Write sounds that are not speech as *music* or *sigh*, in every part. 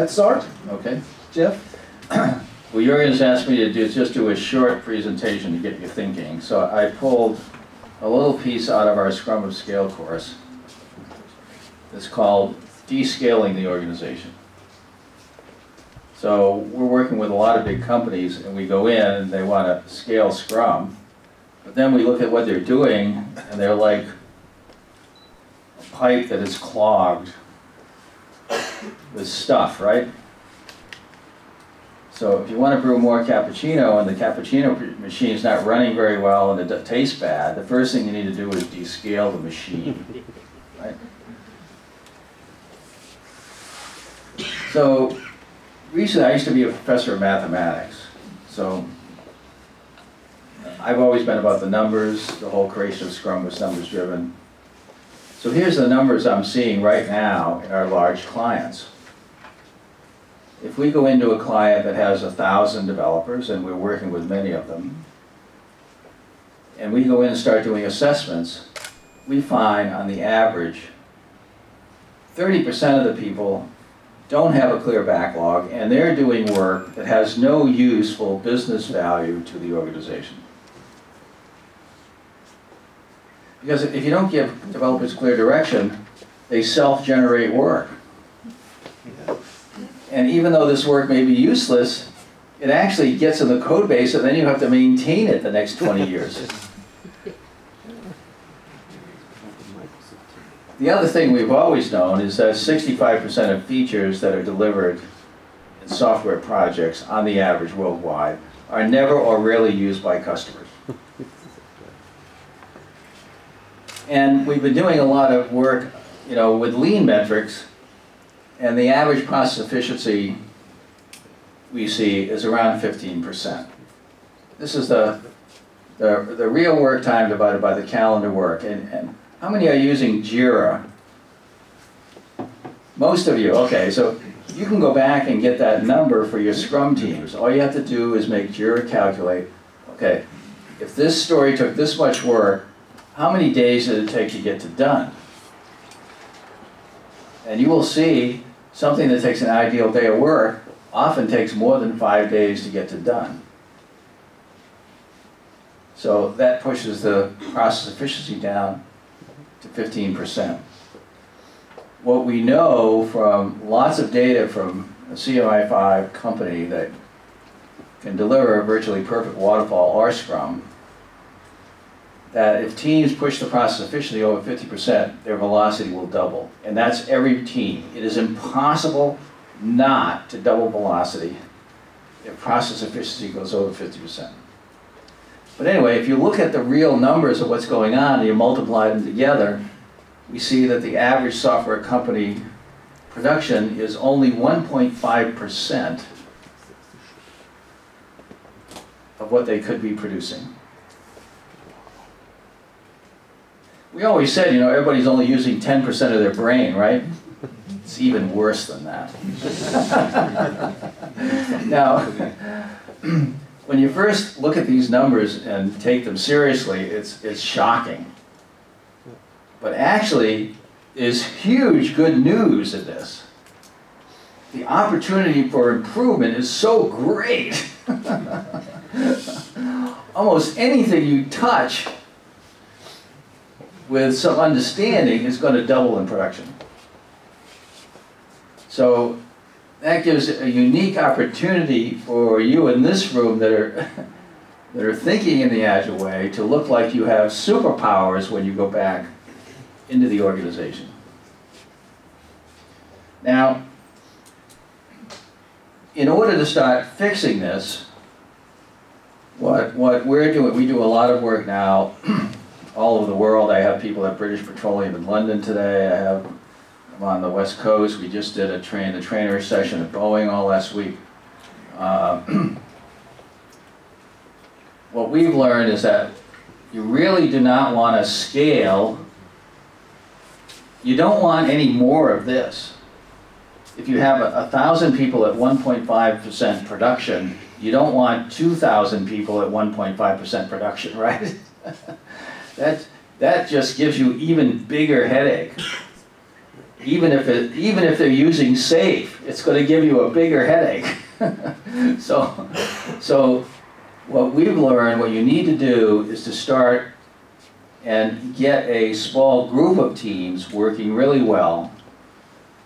Let's start. Okay. Jeff? *clears throat* Well, Jürgen has asked me to do, just do a short presentation to get you thinking. So I pulled a little piece out of our Scrum of Scale course. It's called Descaling the Organization. So we're working with a lot of big companies and we go in and they want to scale Scrum. But then we look at what they're doing and they're like a pipe that is clogged with stuff, right? So if you want to brew more cappuccino and the cappuccino machine is not running very well and it tastes bad, the first thing you need to do is descale the machine, *laughs* right? So recently I used to be a professor of mathematics. So I've always been about the numbers. The whole creation of Scrum was numbers driven. So here's the numbers I'm seeing right now in our large clients. If we go into a client that has a thousand developers, and we're working with many of them, and we go in and start doing assessments, we find on the average, 30% of the people don't have a clear backlog, and they're doing work that has no useful business value to the organization. Because if you don't give developers clear direction, they self-generate work. And even though this work may be useless, it actually gets in the code base and then you have to maintain it the next 20 years. The other thing we've always known is that 65% of features that are delivered in software projects on the average worldwide are never or rarely used by customers. And we've been doing a lot of work, you know, with lean metrics and the average process efficiency we see is around 15%. This is the, the, the real work time divided by the calendar work. And, and how many are using JIRA? Most of you, okay, so you can go back and get that number for your Scrum teams. All you have to do is make JIRA calculate, okay, if this story took this much work, how many days did it take to get to done? And you will see something that takes an ideal day of work often takes more than five days to get to done. So that pushes the process efficiency down to 15%. What we know from lots of data from a CMMI5 company that can deliver a virtually perfect waterfall or Scrum that if teams push the process efficiently over 50%, their velocity will double. And that's every team. It is impossible not to double velocity if process efficiency goes over 50%. But anyway, if you look at the real numbers of what's going on and you multiply them together, we see that the average software company production is only 1.5% of what they could be producing. We always said, you know, everybody's only using 10% of their brain, right? It's even worse than that. *laughs* now, *clears throat* when you first look at these numbers and take them seriously, it's, it's shocking. But actually, is huge good news in this. The opportunity for improvement is so great. *laughs* Almost anything you touch with some understanding is going to double in production. So that gives a unique opportunity for you in this room that are *laughs* that are thinking in the agile way to look like you have superpowers when you go back into the organization. Now, in order to start fixing this, what, what we're doing, we do a lot of work now all over the world. I have people at British Petroleum in London today. I have on the West Coast. We just did a train, a trainer session at Boeing all last week. Uh, *clears throat* what we've learned is that you really do not want to scale. You don't want any more of this. If you have a, a thousand people at 1.5% production, you don't want 2,000 people at 1.5% production, *laughs* right? That, that just gives you even bigger headache. even if it, even if they're using SAFe, it's gonna give you a bigger headache. *laughs* So, so what we've learned, what you need to do is to start and get a small group of teams working really well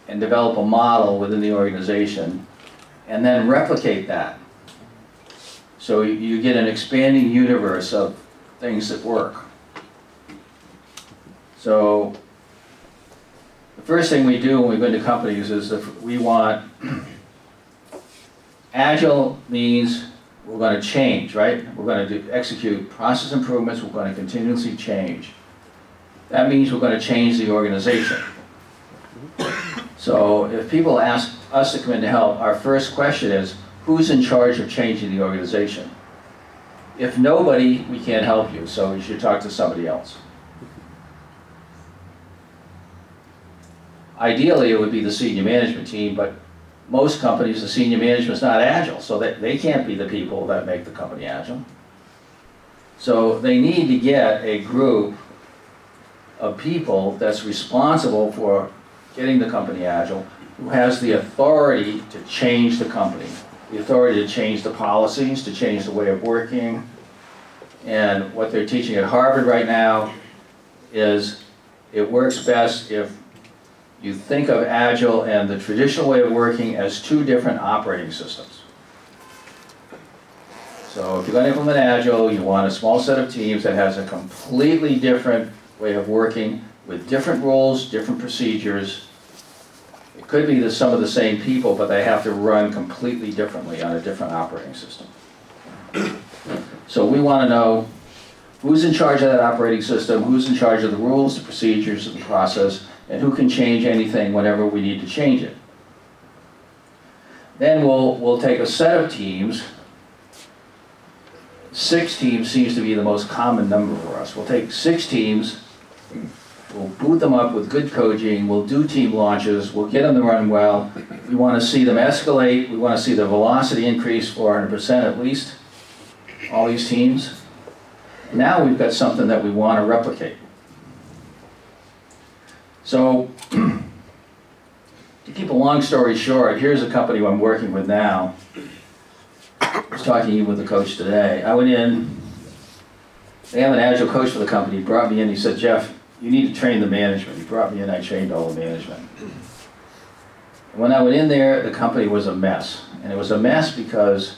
and develop a model within the organization and then replicate that. So you get an expanding universe of things that work. So the first thing we do when we go into companies is if we want, *clears throat* agile means we're gonna change, right? We're gonna do, execute process improvements, we're gonna continuously change. That means we're gonna change the organization. So if people ask us to come in to help, our first question is, who's in charge of changing the organization? If nobody, we can't help you, so you should talk to somebody else. Ideally, it would be the senior management team, but most companies, the senior management's not agile, so they, they can't be the people that make the company agile. So they need to get a group of people that's responsible for getting the company agile, who has the authority to change the company, the authority to change the policies, to change the way of working. And what they're teaching at Harvard right now is it works best if you think of Agile and the traditional way of working as two different operating systems. So if you're going to implement Agile, you want a small set of teams that has a completely different way of working with different rules, different procedures. It could be that some of the same people, but they have to run completely differently on a different operating system. So we want to know who's in charge of that operating system, who's in charge of the rules, the procedures, and the process, and who can change anything whenever we need to change it. Then we'll, we'll take a set of teams. Six teams seems to be the most common number for us. We'll take six teams, we'll boot them up with good coaching, we'll do team launches, we'll get them to run well. We want to see them escalate, we want to see the velocity increase 400% at least, all these teams. Now we've got something that we want to replicate. So, to keep a long story short, here's a company I'm working with now. I was talking with the coach today. I went in, they have an agile coach for the company, he brought me in, he said, Jeff, you need to train the management. He brought me in, I trained all the management. When I went in there, the company was a mess. And it was a mess because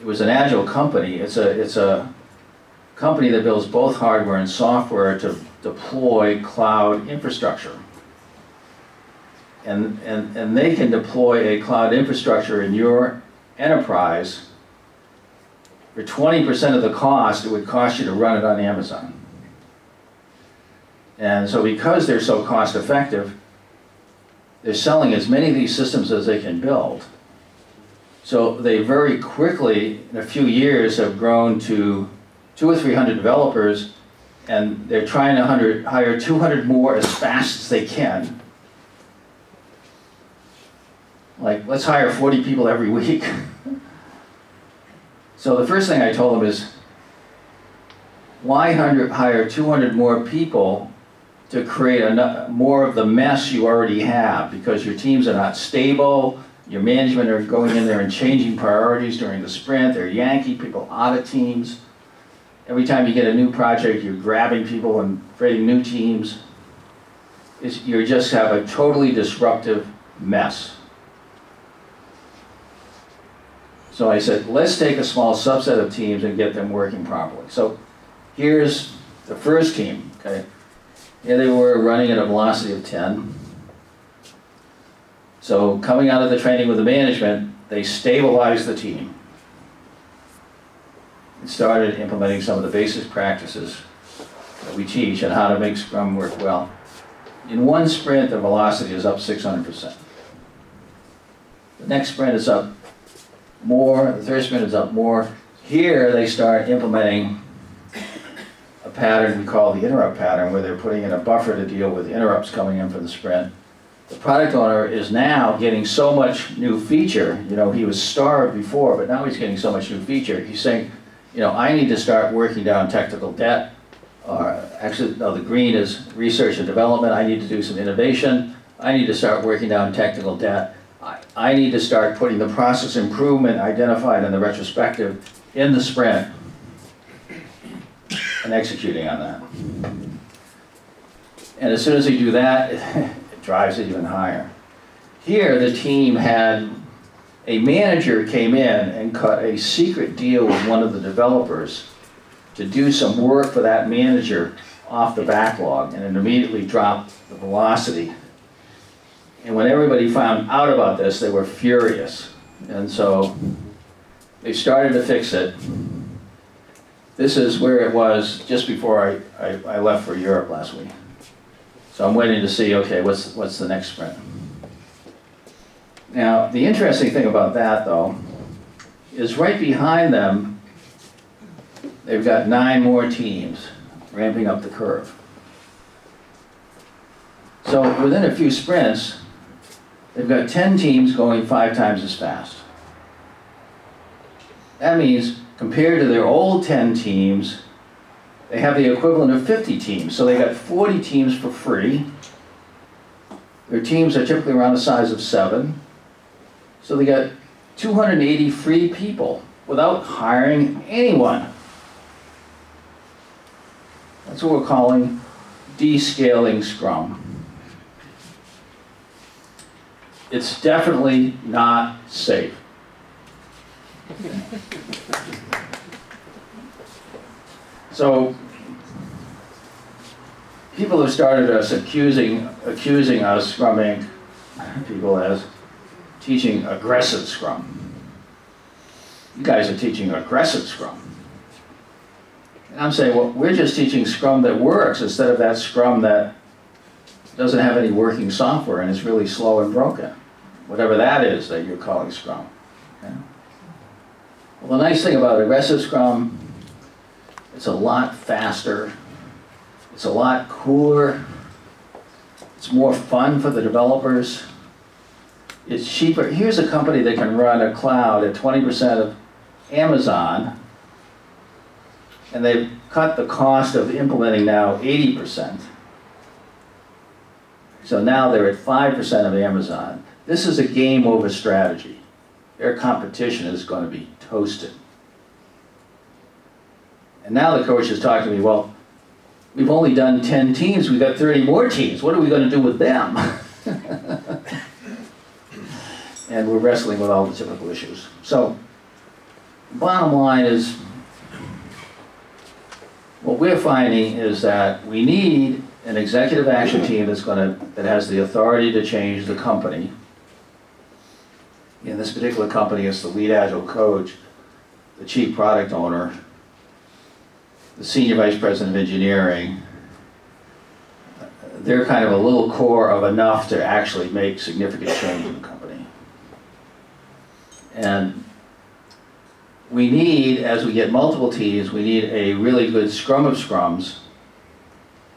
it was an agile company. It's a, it's a company that builds both hardware and software to deploy cloud infrastructure. And, and, and they can deploy a cloud infrastructure in your enterprise for 20% of the cost it would cost you to run it on Amazon. And so because they're so cost effective, they're selling as many of these systems as they can build. So they very quickly, in a few years, have grown to two or three hundred developers, and they're trying to hire two hundred more as fast as they can. Like, let's hire forty people every week. *laughs* so the first thing I told them is, why hire two hundred more people to create enough, more of the mess you already have? Because your teams are not stable, your management are going in there and changing priorities during the sprint, they're Yankee people out of teams. Every time you get a new project, you're grabbing people and creating new teams. It's, you just have a totally disruptive mess. So I said, let's take a small subset of teams and get them working properly. So here's the first team, okay? Here they were running at a velocity of 10. So coming out of the training with the management, they stabilized the team started implementing some of the basic practices that we teach on how to make Scrum work well. In one sprint, the velocity is up 600%. The next sprint is up more, the third sprint is up more. Here, they start implementing a pattern we call the interrupt pattern, where they're putting in a buffer to deal with interrupts coming in from the sprint. The product owner is now getting so much new feature, you know, he was starved before, but now he's getting so much new feature. He's saying, you know, I need to start working down technical debt or actually, no, the green is research and development, I need to do some innovation, I need to start working down technical debt, I, I need to start putting the process improvement identified in the retrospective in the sprint and executing on that. And as soon as they do that, *laughs* it drives it even higher. Here, the team had, a manager came in and cut a secret deal with one of the developers to do some work for that manager off the backlog, and it immediately dropped the velocity. And when everybody found out about this, they were furious. And so they started to fix it. This is where it was just before I, I, I left for Europe last week. So I'm waiting to see, okay, what's, what's the next sprint? Now, the interesting thing about that, though, is right behind them, they've got nine more teams ramping up the curve. So within a few sprints, they've got 10 teams going five times as fast. That means compared to their old 10 teams, they have the equivalent of 50 teams. So they got 40 teams for free. Their teams are typically around the size of seven. So they got 280 free people without hiring anyone. That's what we're calling descaling Scrum. It's definitely not safe. *laughs* So people have started us accusing accusing us Scrum Inc. *laughs* people as teaching aggressive Scrum. You guys are teaching aggressive Scrum. And I'm saying, well, we're just teaching Scrum that works instead of that Scrum that doesn't have any working software and is really slow and broken. Whatever that is that you're calling Scrum. Okay? Well, the nice thing about aggressive Scrum, it's a lot faster, it's a lot cooler, it's more fun for the developers, it's cheaper. Here's a company that can run a cloud at 20% of Amazon, and they've cut the cost of implementing now 80%. So now they're at 5% of Amazon. This is a game over strategy. Their competition is going to be toasted. And now the coach is talking to me, well, we've only done 10 teams, we've got 30 more teams. What are we going to do with them? *laughs* and we're wrestling with all the typical issues. So, bottom line is, what we're finding is that we need an executive action team that's going to that has the authority to change the company. In this particular company, it's the lead agile coach, the chief product owner, the senior vice president of engineering. They're kind of a little core of enough to actually make significant change in the company. And we need, as we get multiple teams, we need a really good scrum of scrums.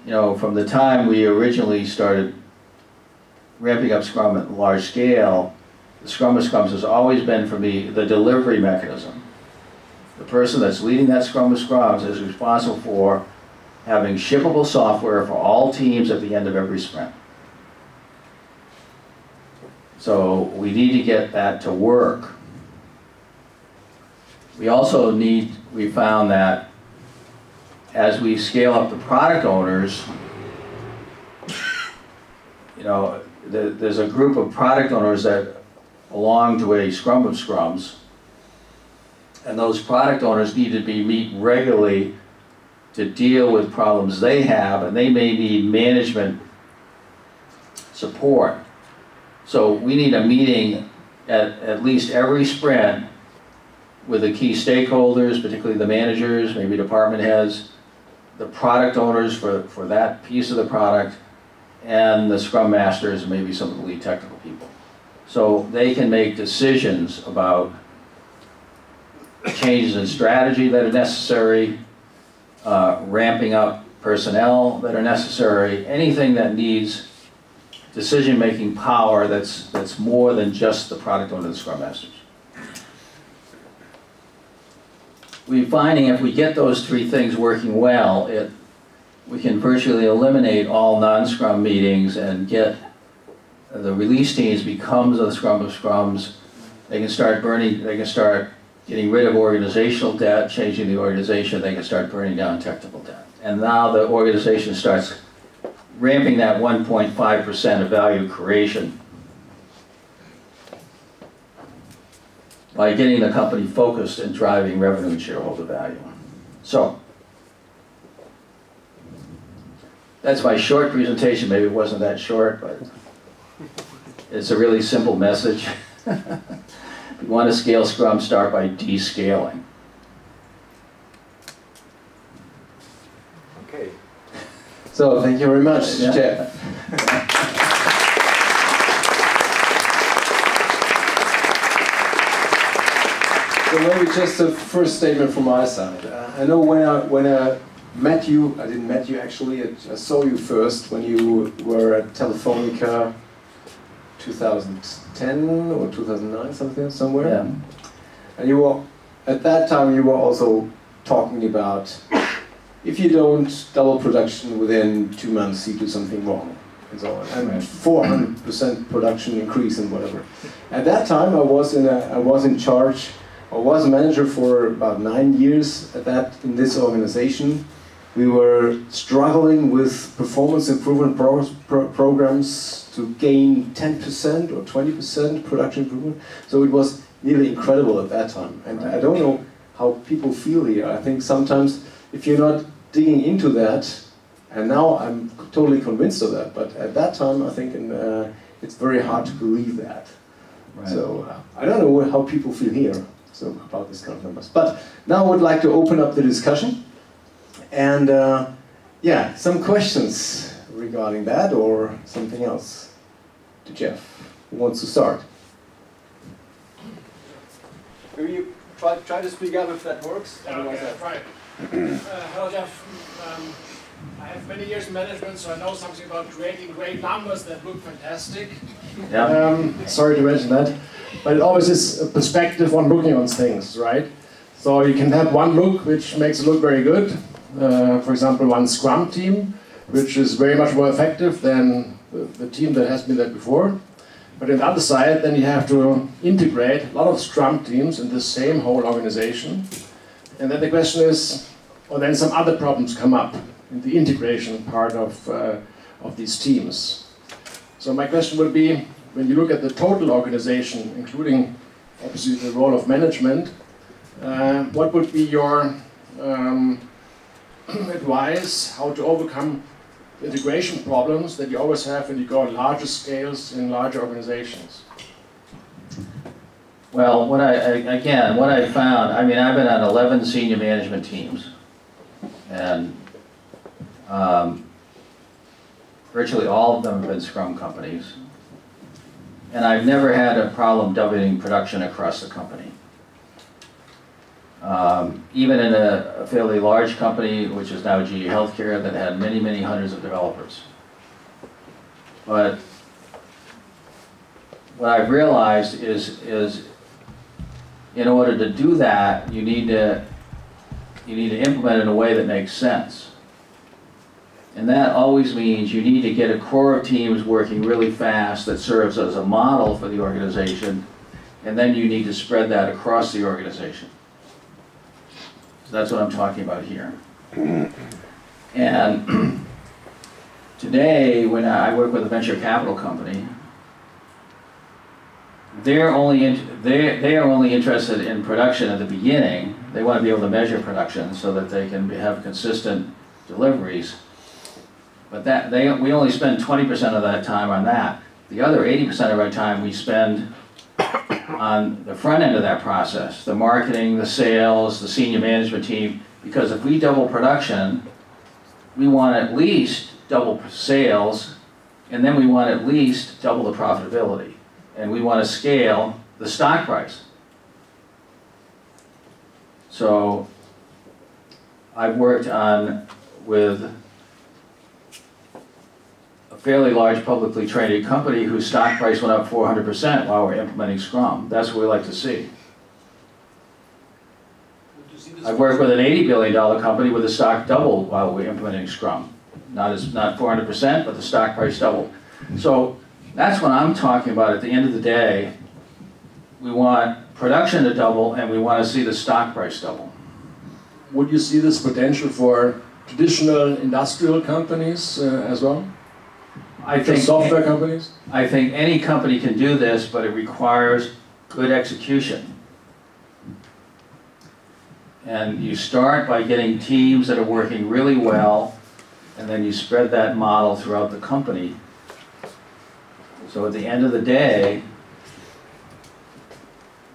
You know, from the time we originally started ramping up scrum at large scale, the scrum of scrums has always been for me the delivery mechanism. The person that's leading that scrum of scrums is responsible for having shippable software for all teams at the end of every sprint. So we need to get that to work we also need, we found that as we scale up the product owners, you know, the, there's a group of product owners that belong to a scrum of scrums, and those product owners need to be meet regularly to deal with problems they have, and they may need management support. So we need a meeting at, at least every sprint with the key stakeholders, particularly the managers, maybe department heads, the product owners for, for that piece of the product, and the scrum masters, maybe some of the lead technical people. So they can make decisions about changes in strategy that are necessary, uh, ramping up personnel that are necessary, anything that needs decision-making power that's, that's more than just the product owner and the scrum masters. We're finding if we get those three things working well, it, we can virtually eliminate all non-scrum meetings and get the release teams becomes the scrum of scrums. They can start burning, they can start getting rid of organizational debt, changing the organization, they can start burning down technical debt. And now the organization starts ramping that 1.5% of value creation by getting the company focused and driving revenue and shareholder value. So, that's my short presentation. Maybe it wasn't that short, but it's a really simple message. if *laughs* you want to scale Scrum, start by descaling. Okay. So thank you very much, Yeah. Jeff. *laughs* So maybe just a first statement from my side. Uh, I know when I when I met you, I didn't met you actually. I, I saw you first when you were at Telefonica, 2010 or 2009, something somewhere. Yeah. And you were, at that time, you were also talking about if you don't double production within two months, you do something wrong, and so on. And 400% production increase and whatever. At that time, I was in a, I was in charge. I was a manager for about nine years at that in this organization. We were struggling with performance improvement pro pro programs to gain 10% or 20% production improvement. So it was nearly incredible at that time. And I don't know how people feel here. I think sometimes if you're not digging into that, and now I'm totally convinced of that, but at that time I think in, uh, it's very hard to believe that. Right. So uh, I don't know how people feel here so about this kind of numbers. But now I would like to open up the discussion. And uh, yeah, some questions regarding that or something else to Jeff. Who wants to start? Maybe you try, try to speak up if that works. Otherwise Okay, I- right. Uh, Hello, Jeff. Um, I have many years in management, so I know something about creating great numbers that look fantastic. Yeah. Um, sorry to mention that, but it always is a perspective on looking on things, right? So you can have one look which makes it look very good. Uh, for example, one Scrum team, which is very much more effective than the, the team that has been there before. But on the other side, then you have to integrate a lot of Scrum teams in the same whole organization. And then the question is, or then some other problems come up the integration part of, uh, of these teams. So my question would be, when you look at the total organization, including obviously the role of management, uh, what would be your um, *clears throat* advice how to overcome integration problems that you always have when you go on larger scales in larger organizations? Well, what I, again, what I found, I mean, I've been on 11 senior management teams. And um, virtually all of them have been Scrum companies. And I've never had a problem doubling production across the company. Um, Even in a a fairly large company, which is now GE Healthcare, that had many, many hundreds of developers. But what I've realized is, is in order to do that, you need to, you need to implement it in a way that makes sense. And that always means you need to get a core of teams working really fast that serves as a model for the organization, and then you need to spread that across the organization. So that's what I'm talking about here. And *clears throat* today, when I work with a venture capital company, they're only, in- they, they are only interested in production at the beginning. They want to be able to measure production so that they can be- have consistent deliveries. But that, they, we only spend twenty percent of that time on that. The other eighty percent of our time we spend on the front end of that process, the marketing, the sales, the senior management team. Because if we double production, we want at least double sales, and then we want at least double the profitability and we want to scale the stock price. So I've worked on with fairly large publicly traded company whose stock price went up 400% while we're implementing Scrum. That's what we like to see. I've worked with an $80 billion company with the stock doubled while we're implementing Scrum. Not as, not 400%, but the stock price doubled. So that's what I'm talking about. At the end of the day, we want production to double and we want to see the stock price double. Would you see this potential for traditional industrial companies uh, as well? I think software companies? I think any company can do this, but it requires good execution. And you start by getting teams that are working really well, and then you spread that model throughout the company. So at the end of the day,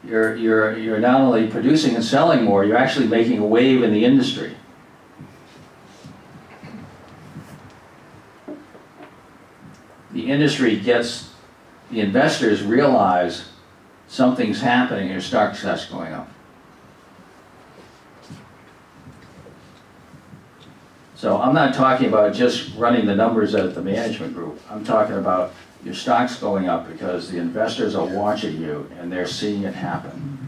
you're, you're, you're not only producing and selling more, you're actually making a wave in the industry. The industry gets, the investors realize something's happening, your stock starts going up. So I'm not talking about just running the numbers at the management group. I'm talking about your stock's going up because the investors are watching you and they're seeing it happen.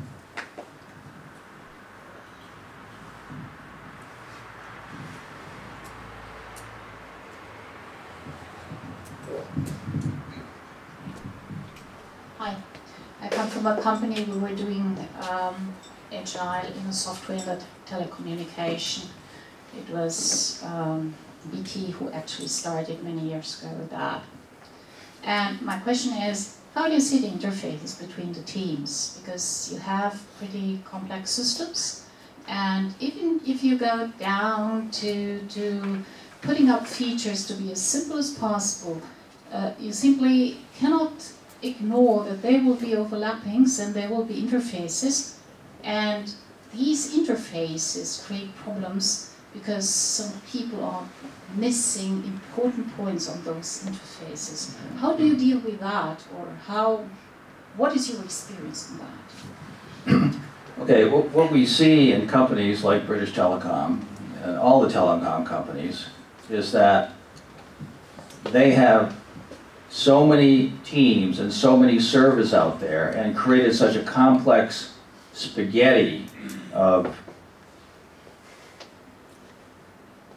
Hi, From a company we were doing um, agile in software that telecommunication. It was um, BT who actually started many years ago with that. And my question is, how do you see the interfaces between the teams? Because you have pretty complex systems, and even if you go down to, to putting up features to be as simple as possible, uh, you simply cannot ignore that there will be overlappings and there will be interfaces, and these interfaces create problems because some people are missing important points on those interfaces. How do you deal with that, or how? What is your experience in that? Okay, what, what we see in companies like British Telecom and all the telecom companies is that they have so many teams and so many servers out there and created such a complex spaghetti of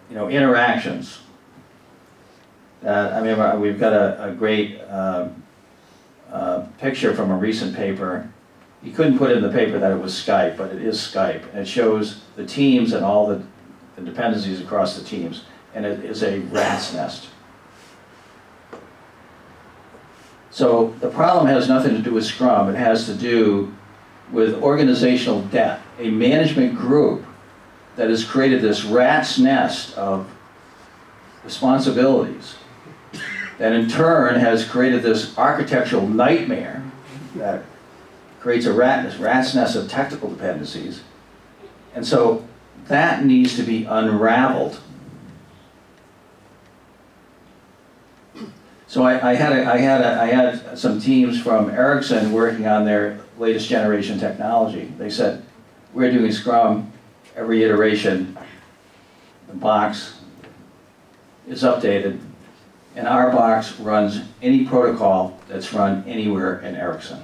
you know, interactions. Uh, I mean, we've got a, a great uh, uh, picture from a recent paper. You couldn't put in the paper that it was Skype, but it is Skype. And it shows the teams and all the, the dependencies across the teams. And it is a rat's nest. So the problem has nothing to do with Scrum. It has to do with organizational debt. A management group that has created this rat's nest of responsibilities that in turn has created this architectural nightmare that creates a rat, rat's nest of technical dependencies. And so that needs to be unraveled. So I, I, had a, I, had a, I had some teams from Ericsson working on their latest generation technology. They said, we're doing Scrum, every iteration, the box is updated, and our box runs any protocol that's run anywhere in Ericsson.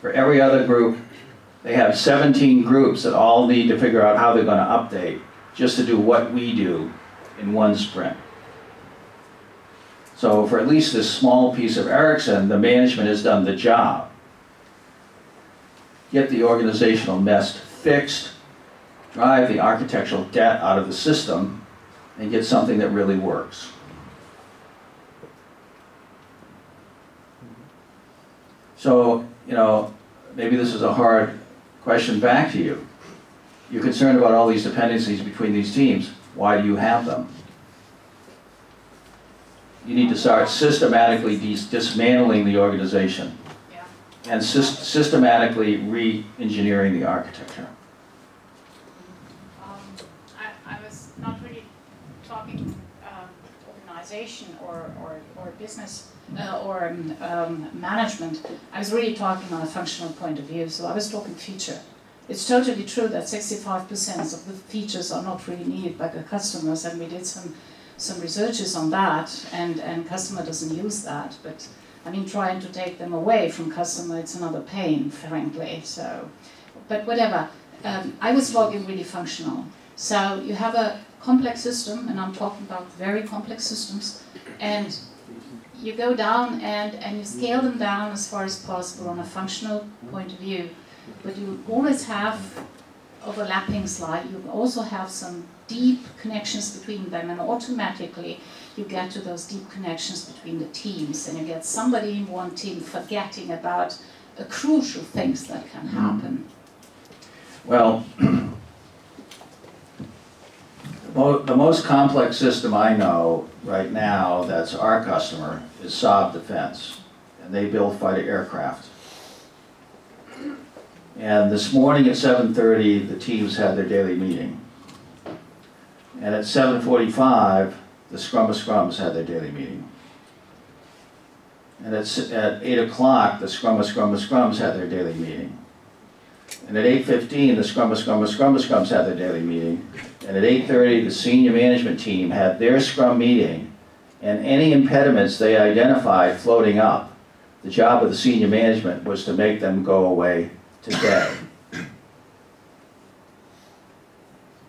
For every other group, they have 17 groups that all need to figure out how they're going to update just to do what we do in one sprint. So for at least this small piece of Ericsson, the management has done the job. Get the organizational mess fixed, drive the architectural debt out of the system, and get something that really works. So, you know, maybe this is a hard question back to you. You're concerned about all these dependencies between these teams. Why do you have them? You need to start systematically dis dismantling the organization and systematically re-engineering the architecture. Um, I, I, was not really talking um, organization or, or, or business uh, or um, um management. I was really talking on a functional point of view, so I was talking feature. It's totally true that 65% of the features are not really needed by the customers, and we did some some researches on that, and, and customer doesn't use that, but I mean, trying to take them away from customer, it's another pain, frankly. So, but whatever. Um, I was talking really functional. So you have a complex system, and I'm talking about very complex systems, and you go down and, and you scale them down as far as possible on a functional point of view, but you always have overlapping slide. You also have some deep connections between them, and automatically you get to those deep connections between the teams, and you get somebody in one team forgetting about a crucial things that can hmm. happen. Well, the most complex system I know right now that's our customer is Saab Defense, and they build fighter aircraft. And this morning at seven thirty, the teams had their daily meeting. And at seven forty-five, the Scrum of Scrums had their daily meeting. And at, at eight o'clock, the Scrum of Scrum of Scrums had their daily meeting. And at eight fifteen, the Scrum of Scrum of Scrum of Scrums had their daily meeting. And at eight thirty, the senior management team had their Scrum meeting. And any impediments they identified floating up, the job of the senior management was to make them go away today.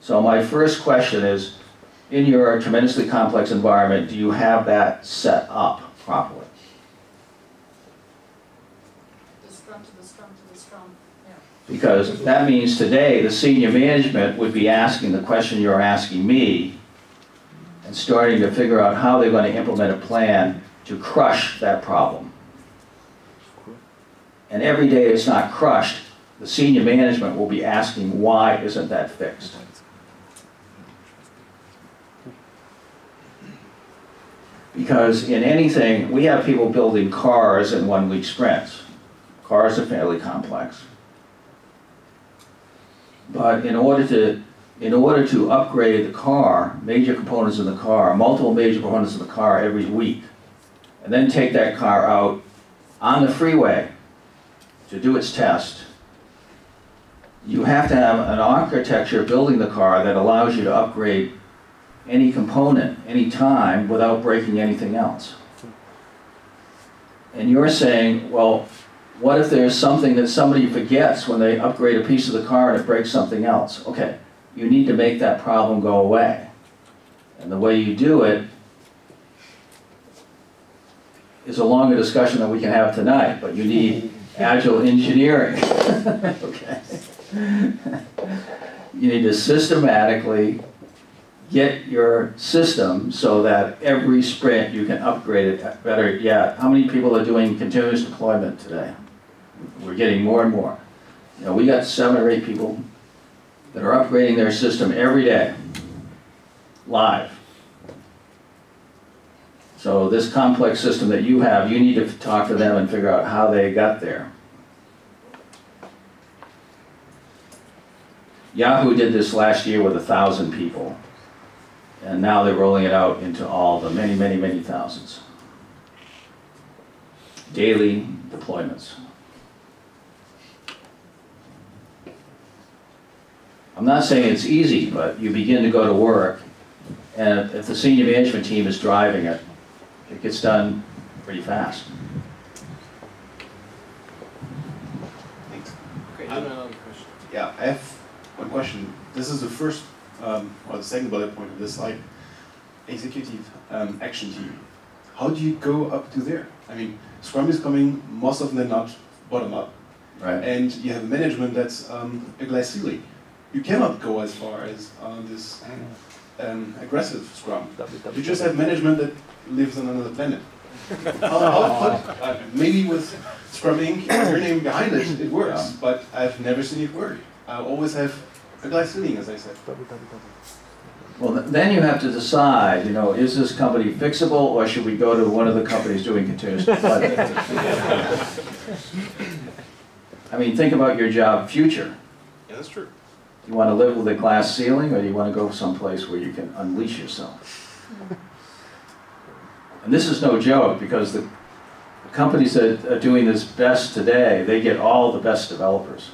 So my first question is, in your tremendously complex environment, do you have that set up properly? The scrum to the scrum to the scrum. Because that means today, the senior management would be asking the question you're asking me and starting to figure out how they're gonna implement a plan to crush that problem. And every day it's not crushed, the senior management will be asking, why isn't that fixed? Because in anything, we have people building cars in one-week sprints. Cars are fairly complex. But in order to, in order to upgrade the car, major components of the car, multiple major components of the car every week, and then take that car out on the freeway to do its test, you have to have an architecture building the car that allows you to upgrade any component, any time, without breaking anything else. And you're saying, well, what if there's something that somebody forgets when they upgrade a piece of the car and it breaks something else? Okay, you need to make that problem go away. And the way you do it is a longer discussion than we can have tonight, but you need agile engineering. *laughs* Okay. You need to systematically get your system so that every sprint you can upgrade it better yet. How many people are doing continuous deployment today? We're getting more and more. You know, we got seven or eight people that are upgrading their system every day, live. So this complex system that you have, you need to talk to them and figure out how they got there. Yahoo did this last year with a thousand people. And now they're rolling it out into all the many, many, many thousands. Daily deployments. I'm not saying it's easy, but you begin to go to work, and if the senior management team is driving it, it gets done pretty fast. Thanks. Okay, Um, another question. Yeah, I have one question. This is the first, um, or the second bullet point of this slide. Executive um, action team. How do you go up to there? I mean, Scrum is coming most often than not bottom up, Right. and you have management that's um, a glass ceiling. You cannot go as far as uh, this um, aggressive Scrum. You just have management that lives on another planet. How, how put, uh, maybe with Scrum Inc. your name behind it, it works, Yeah. but I've never seen it work. I always have a glass as I said. Well, th- then you have to decide, you know, is this company fixable, or should we go to one of the companies doing continuous deployment? *laughs* I mean, think about your job future. Yeah, that's true. Do you want to live with a glass ceiling, or do you want to go someplace where you can unleash yourself? And this is no joke, because the companies that are doing this best today, they get all the best developers.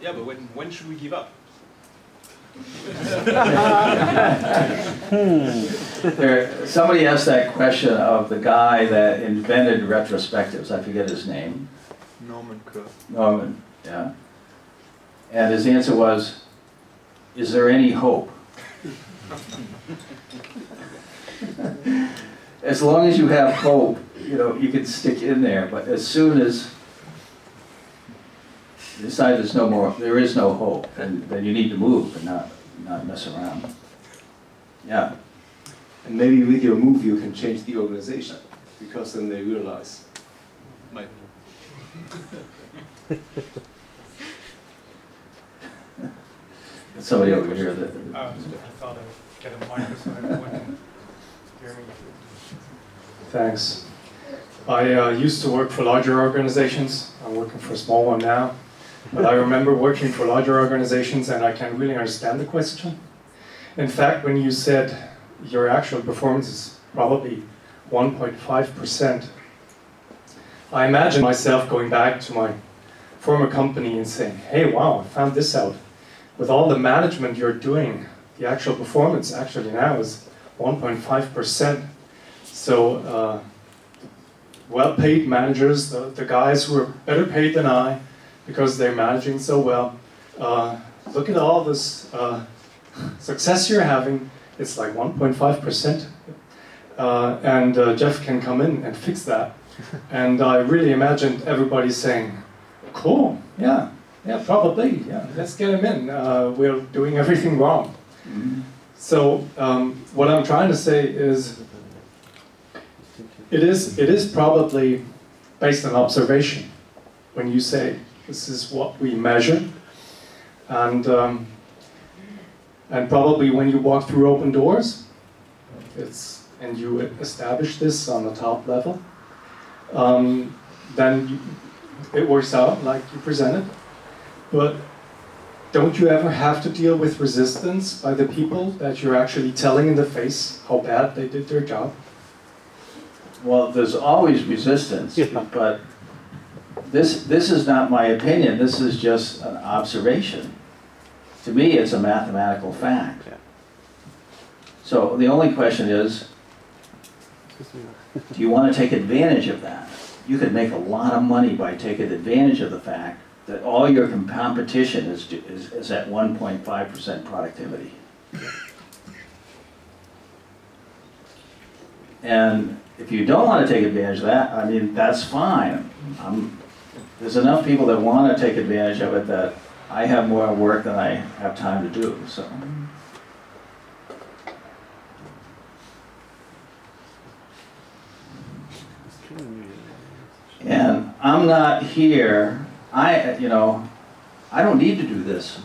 Yeah, but when, when should we give up? Hmm. There, somebody asked that question of the guy that invented retrospectives, I forget his name. Norman Kerth. Norman, yeah. And his answer was, is there any hope? *laughs* as long as you have hope, you know, you can stick in there, but as soon as you decide there's no more, there is no hope, then, then you need to move and not, not mess around. Yeah, And maybe with your move you can change the organization because then they realize. Might. *laughs* somebody over here that, Uh, I thought I'd get a mic so everyone can hear me. Thanks. I uh, used to work for larger organizations. I'm working for a small one now. But I remember working for larger organizations and I can really understand the question. In fact, when you said your actual performance is probably 1.5%, I imagine myself going back to my former company and saying, hey, wow, I found this out with all the management you're doing, the actual performance actually now is 1.5%. So uh, well-paid managers, the, the guys who are better paid than I, because they're managing so well, uh, look at all this uh, success you're having. It's like 1.5%. Uh, and uh, Jeff can come in and fix that. *laughs* And I really imagined everybody saying, cool, yeah, yeah, probably. Yeah, let's get him in. Uh, we're doing everything wrong. So um, what I'm trying to say is, it is it is probably based on observation. When you say this is what we measure, and um, and probably when you walk through open doors, it's and you establish this on the top level, um, then you, it works out like you presented. But don't you ever have to deal with resistance by the people that you're actually telling in the face how bad they did their job? well, there's always resistance, *laughs* but this, this is not my opinion, this is just an observation. To me, it's a mathematical fact. So the only question is, do you want to take advantage of that? You could make a lot of money by taking advantage of the fact that all your competition is, is, is at 1.5% productivity. And if you don't want to take advantage of that, I mean, that's fine. I'm, there's enough people that want to take advantage of it that I have more work than I have time to do, so. And I'm not here, I, you know, I don't need to do this.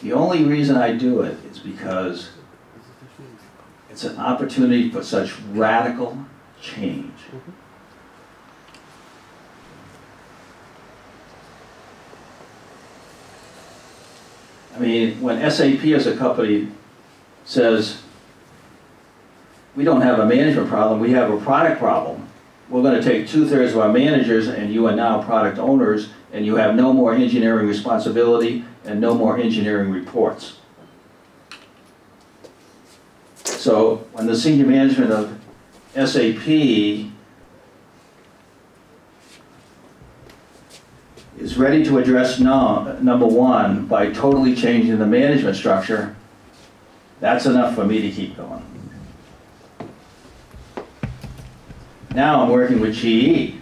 The only reason I do it is because it's an opportunity for such radical change. Mm-hmm. I mean, when SAP as a company says, we don't have a management problem, we have a product problem. We're gonna take two-thirds of our managers and you are now product owners and you have no more engineering responsibility and no more engineering reports. So when the senior management of SAP is ready to address number one by totally changing the management structure, that's enough for me to keep going. Now I'm working with GE.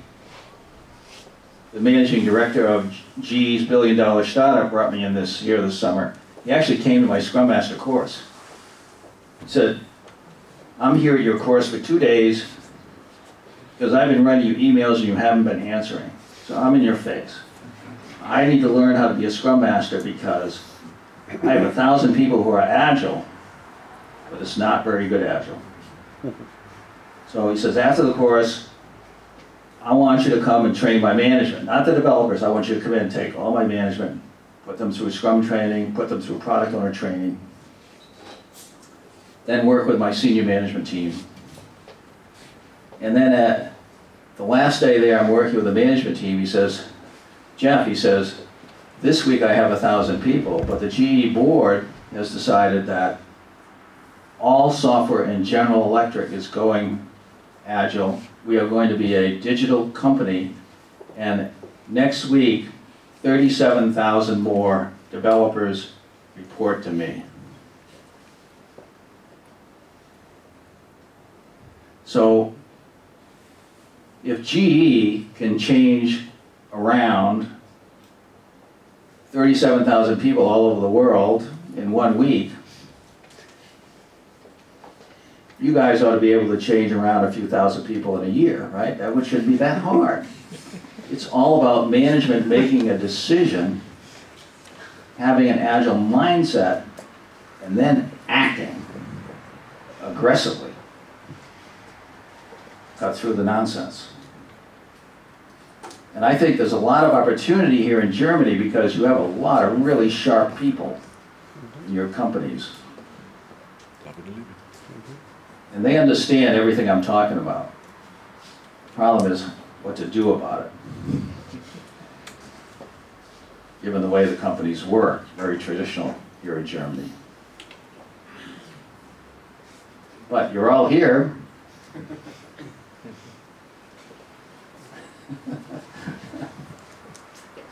The managing director of GE's billion dollar startup brought me in this year this summer. He actually came to my Scrum Master course. He said, I'm here at your course for two days because I've been writing you emails and you haven't been answering. So I'm in your face. I need to learn how to be a Scrum Master because I have a thousand people who are agile, but it's not very good agile. So he says, after the course, I want you to come and train my management, not the developers. I want you to come in and take all my management, put them through Scrum training, put them through product owner training, then work with my senior management team. And then at the last day there, I'm working with the management team. He says, Jeff, he says, this week I have a thousand people, but the GE board has decided that all software in General Electric is going agile. We are going to be a digital company, and next week, 37,000 more developers report to me. So if GE can change around 37,000 people all over the world in one week, you guys ought to be able to change around a few thousand people in a year, right? That would- shouldn't be that hard. *laughs* It's all about management making a decision, having an agile mindset, and then acting aggressively. Cut through the nonsense. And I think there's a lot of opportunity here in Germany because you have a lot of really sharp people in your companies. And they understand everything I'm talking about. The Problem is what to do about it. Given the way the companies work, very traditional here in Germany. But you're all here. *laughs*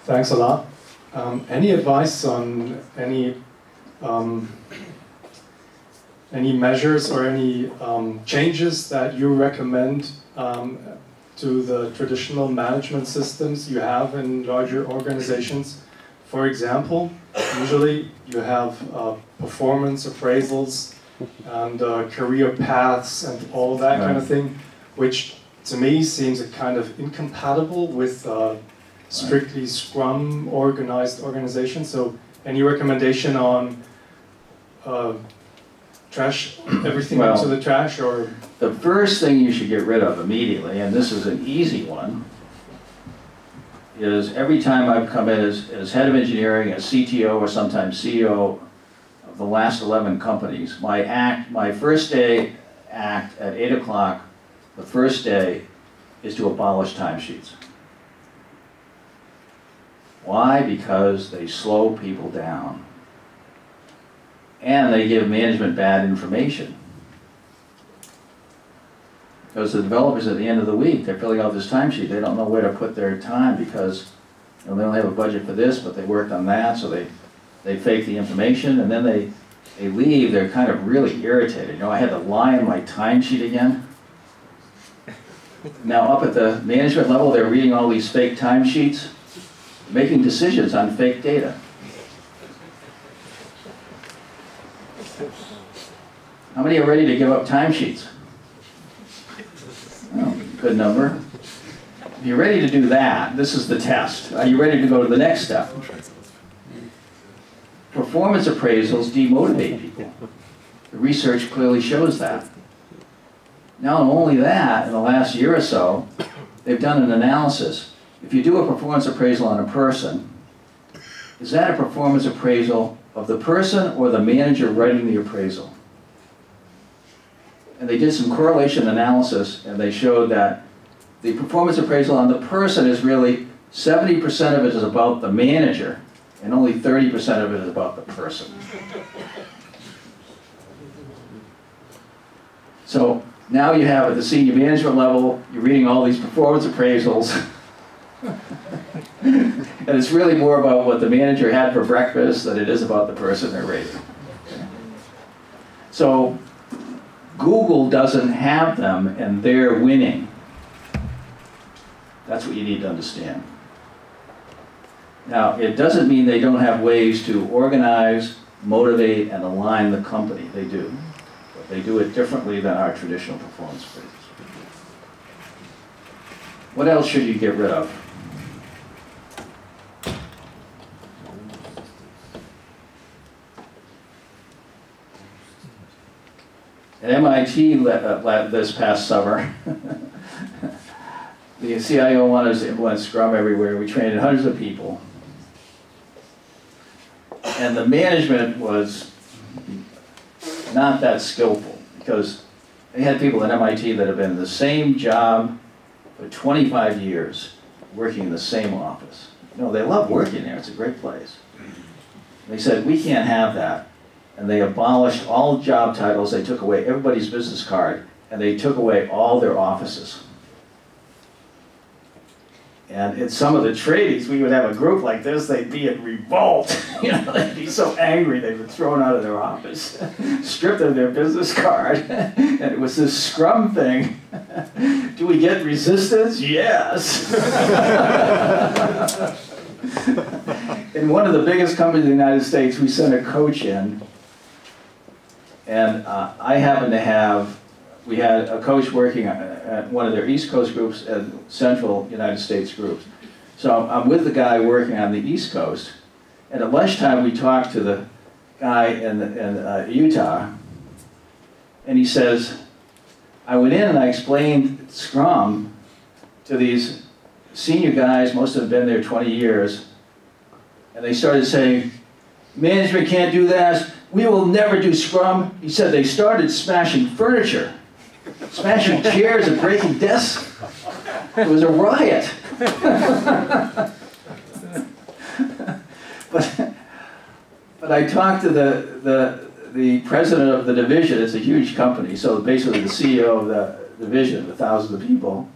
Thanks a lot. Um, any advice on any um, any measures or any um, changes that you recommend um, to the traditional management systems you have in larger organizations? For example, usually you have uh, performance appraisals and uh, career paths and all that kind of thing, which to me seems a kind of incompatible with uh, strictly Scrum organized organization. So, any recommendation on uh, trash everything Well- into the trash or The first thing you should get rid of immediately, and this is an easy one, is every time I've come in as, as head of engineering, as CTO, or sometimes CEO of the last 11 companies, my act, my first day act at 8 o'clock, the first day, is to abolish timesheets. Why? Because they slow people down. And they give management bad information. Because the developers at the end of the week, they're filling out this timesheet, they don't know where to put their time because you know, they don't have a budget for this, but they worked on that, so they, they fake the information, and then they, they leave, they're kind of really irritated. You know, I had to lie in my timesheet again. Now, up at the management level, they're reading all these fake timesheets, making decisions on fake data. How many are ready to give up timesheets? Well, good number. If you're ready to do that, this is the test. Are you ready to go to the next step? Performance appraisals demotivate people. The research clearly shows that. Not only that, in the last year or so, they've done an analysis. If you do a performance appraisal on a person, is that a performance appraisal of the person or the manager writing the appraisal? And they did some correlation analysis and they showed that the performance appraisal on the person is really 70% of it is about the manager and only 30% of it is about the person. So now you have at the senior management level, you're reading all these performance appraisals. *laughs* *laughs* and it's really more about what the manager had for breakfast than it is about the person they're rating. So Google doesn't have them and they're winning. That's what you need to understand. Now, it doesn't mean they don't have ways to organize, motivate, and align the company. They do. But they do it differently than our traditional performance appraisals. What else should you get rid of? At MIT uh, this past summer, *laughs* the CIO wanted us to implement Scrum everywhere. We trained hundreds of people. And the management was not that skillful because they had people at MIT that have been in the same job for 25 years, working in the same office. You know, they love working there. It's a great place. They said, we can't have that. And they abolished all job titles. They took away everybody's business card, and they took away all their offices. And in some of the tradies, we would have a group like this, they'd be in revolt. *laughs* you know, they'd be so angry they were thrown out of their office, *laughs* stripped of their business card. *laughs* and it was this scrum thing. Do we get resistance? Yes. in one of the biggest companies in the United States, we sent a coach in. And uh, I happened to have we had a coach working at one of their East Coast groups and Central United States groups. So I'm with the guy working on the East Coast, and at lunchtime we talked to the guy in, in uh, Utah, and he says, I went in and I explained Scrum to these senior guys, most of them have been there 20 years, and they started saying, management can't do that, we will never do Scrum. He said they started smashing furniture smashing *laughs* chairs and breaking desks. It was a riot. but, but I talked to the, the, the president of the division, it's a huge company, so basically the CEO of the division, the thousands of people,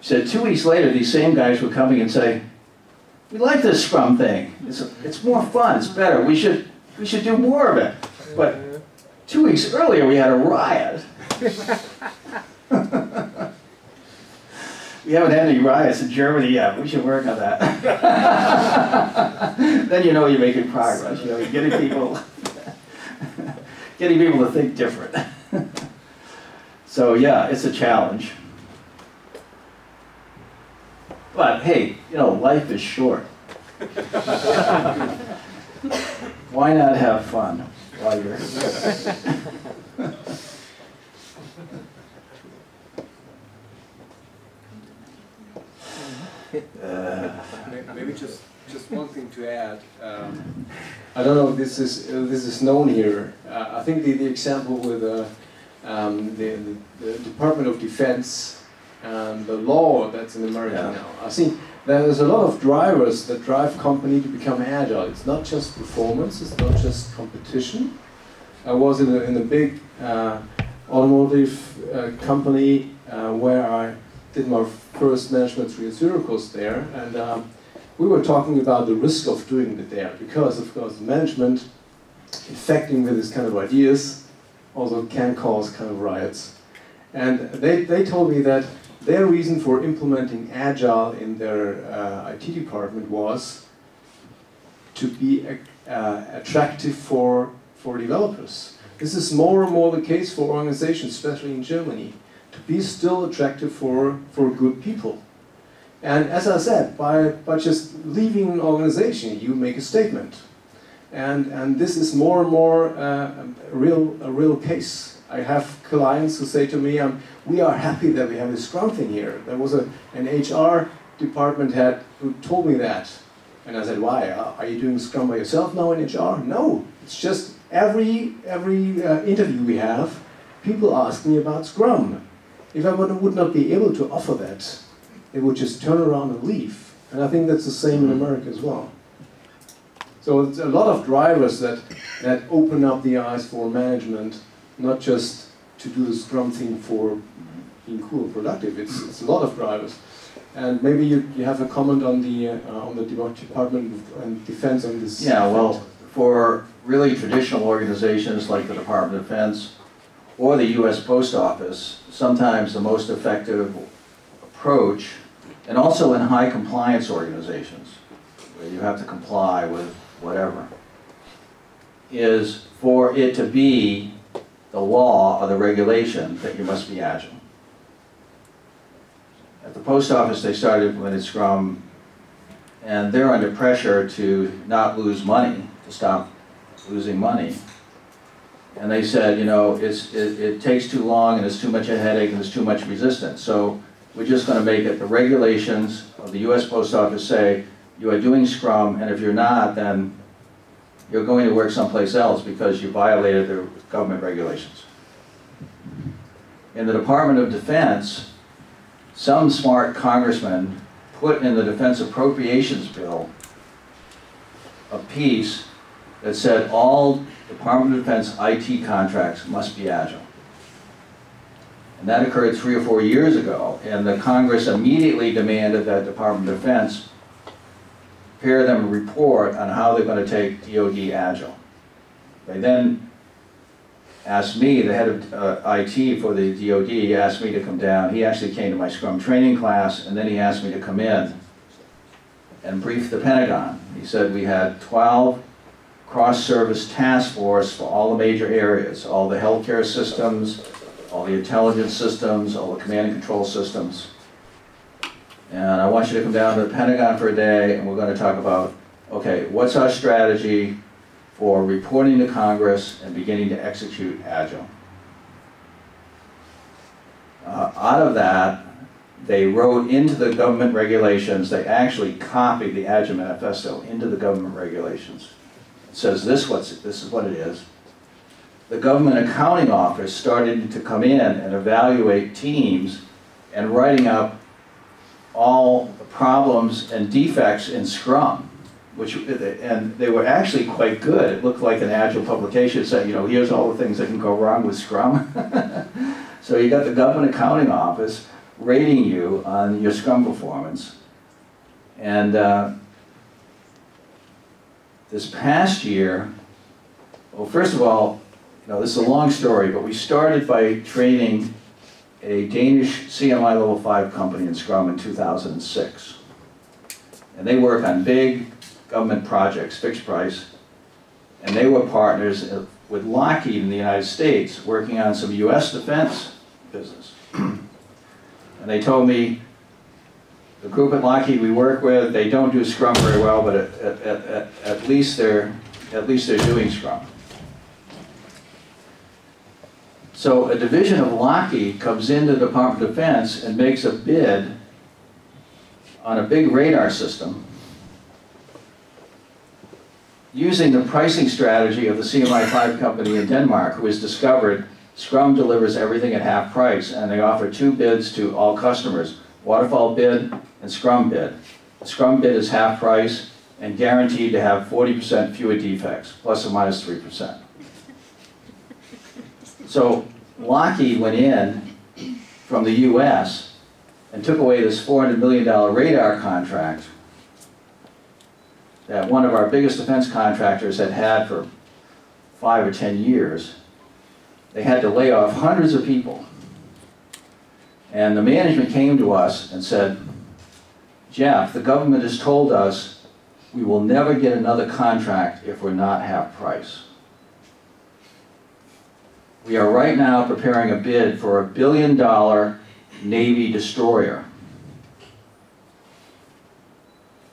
said two weeks later these same guys were coming and saying, we like this Scrum thing. It's, it's more fun, it's better, we should, we should do more of it. But two weeks earlier we had a riot. we haven't had any riots in Germany yet. We should work on that. *laughs* then you know you're making progress. You know, you're getting people, getting people to think different. so yeah, it's a challenge. But hey, you know, life is short. *laughs* *laughs* Why not have fun while you're Uh, *laughs* maybe just just one thing to add. Um, I don't know if this is uh, this is known here. Uh, I think the, the example with uh, um, the, the, the, Department of Defense and the law that's in America yeah. now. I think there's a lot of drivers that drive company to become agile. It's not just performance. It's not just competition. I was in a, in a big uh, automotive uh, company where I did my first management 3.0 course there, and um, we were talking about the risk of doing it there, because of course management infecting with this kind of ideas also can cause kind of riots. And they, they told me that their reason for implementing Agile in their uh, IT department was to be uh, attractive for, for developers. This is more and more the case for organizations, especially in Germany to be still attractive for, for good people. And as I said, by, by just leaving an organization, you make a statement. And, and this is more and more uh, a, real, a real case. I have clients who say to me, um, we are happy that we have this Scrum thing here. There was a, an HR department head who told me that. And I said, why? Are you doing Scrum by yourself now in HR? No, it's just every, every uh, interview we have, people ask me about Scrum. If I would not be able to offer that, they would just turn around and leave. And I think that's the same in America as well. So it's a lot of drivers that, that open up the eyes for management, not just to do the Scrum thing for being cool and productive. It's, it's a lot of drivers. And maybe you, you have a comment on the, uh, on the Department of Defense on this. Yeah, well, for really traditional organizations like the Department of Defense, or the U.S. Post Office, sometimes the most effective approach, and also in high compliance organizations, where you have to comply with whatever, is for it to be the law or the regulation that you must be agile. At the post office, they started implementing Scrum, and they're under pressure to not lose money, to stop losing money. And they said, you know, it's, it, it takes too long and it's too much a headache and there's too much resistance. So we're just going to make it the regulations of the U.S. Post Office say you are doing Scrum, and if you're not, then you're going to work someplace else because you violated the government regulations. In the Department of Defense, some smart congressman put in the Defense Appropriations Bill a piece that said all Department of Defense IT contracts must be agile. And that occurred three or four years ago, and the Congress immediately demanded that Department of Defense prepare them a report on how they're going to take DoD Agile. They then asked me, the head of uh, IT for the DoD, asked me to come down. He actually came to my Scrum training class, and then he asked me to come in and brief the Pentagon. He said we had 12 cross-service task force for all the major areas, all the healthcare systems, all the intelligence systems, all the command and control systems. And I want you to come down to the Pentagon for a day, and we're going to talk about, okay, what's our strategy for reporting to Congress and beginning to execute Agile? Uh, out of that, they wrote into the government regulations, they actually copied the Agile Manifesto into the government regulations. It says this, what's, this is what it is. The government accounting office started to come in and evaluate teams and writing up all the problems and defects in Scrum, which, and they were actually quite good. It looked like an Agile publication said, you know, here's all the things that can go wrong with Scrum. *laughs* so you got the government accounting office rating you on your Scrum performance. And uh, this past year, well, first of all, you know, this is a long story, but we started by training a Danish CMMI Level 5 company in Scrum in 2006. And they work on big government projects, fixed price, and they were partners with Lockheed in the United States, working on some U.S. defense business. *clears throat* And they told me, the group at Lockheed we work with, they don't do Scrum very well, but at, at, at, at least they're at least they're doing Scrum. So a division of Lockheed comes into the Department of Defense and makes a bid on a big radar system using the pricing strategy of the CMMI-5 company in Denmark, who has discovered Scrum delivers everything at half price, and they offer two bids to all customers, waterfall bid and Scrum bid. The Scrum bid is half price and guaranteed to have 40% fewer defects, plus or minus 3%. So Lockheed went in from the US and took away this $400 million radar contract that one of our biggest defense contractors had had for five or 10 years they had to lay off hundreds of people. And the management came to us and said, Jeff, the government has told us we will never get another contract if we're not half price. We are right now preparing a bid for a billion dollar Navy destroyer.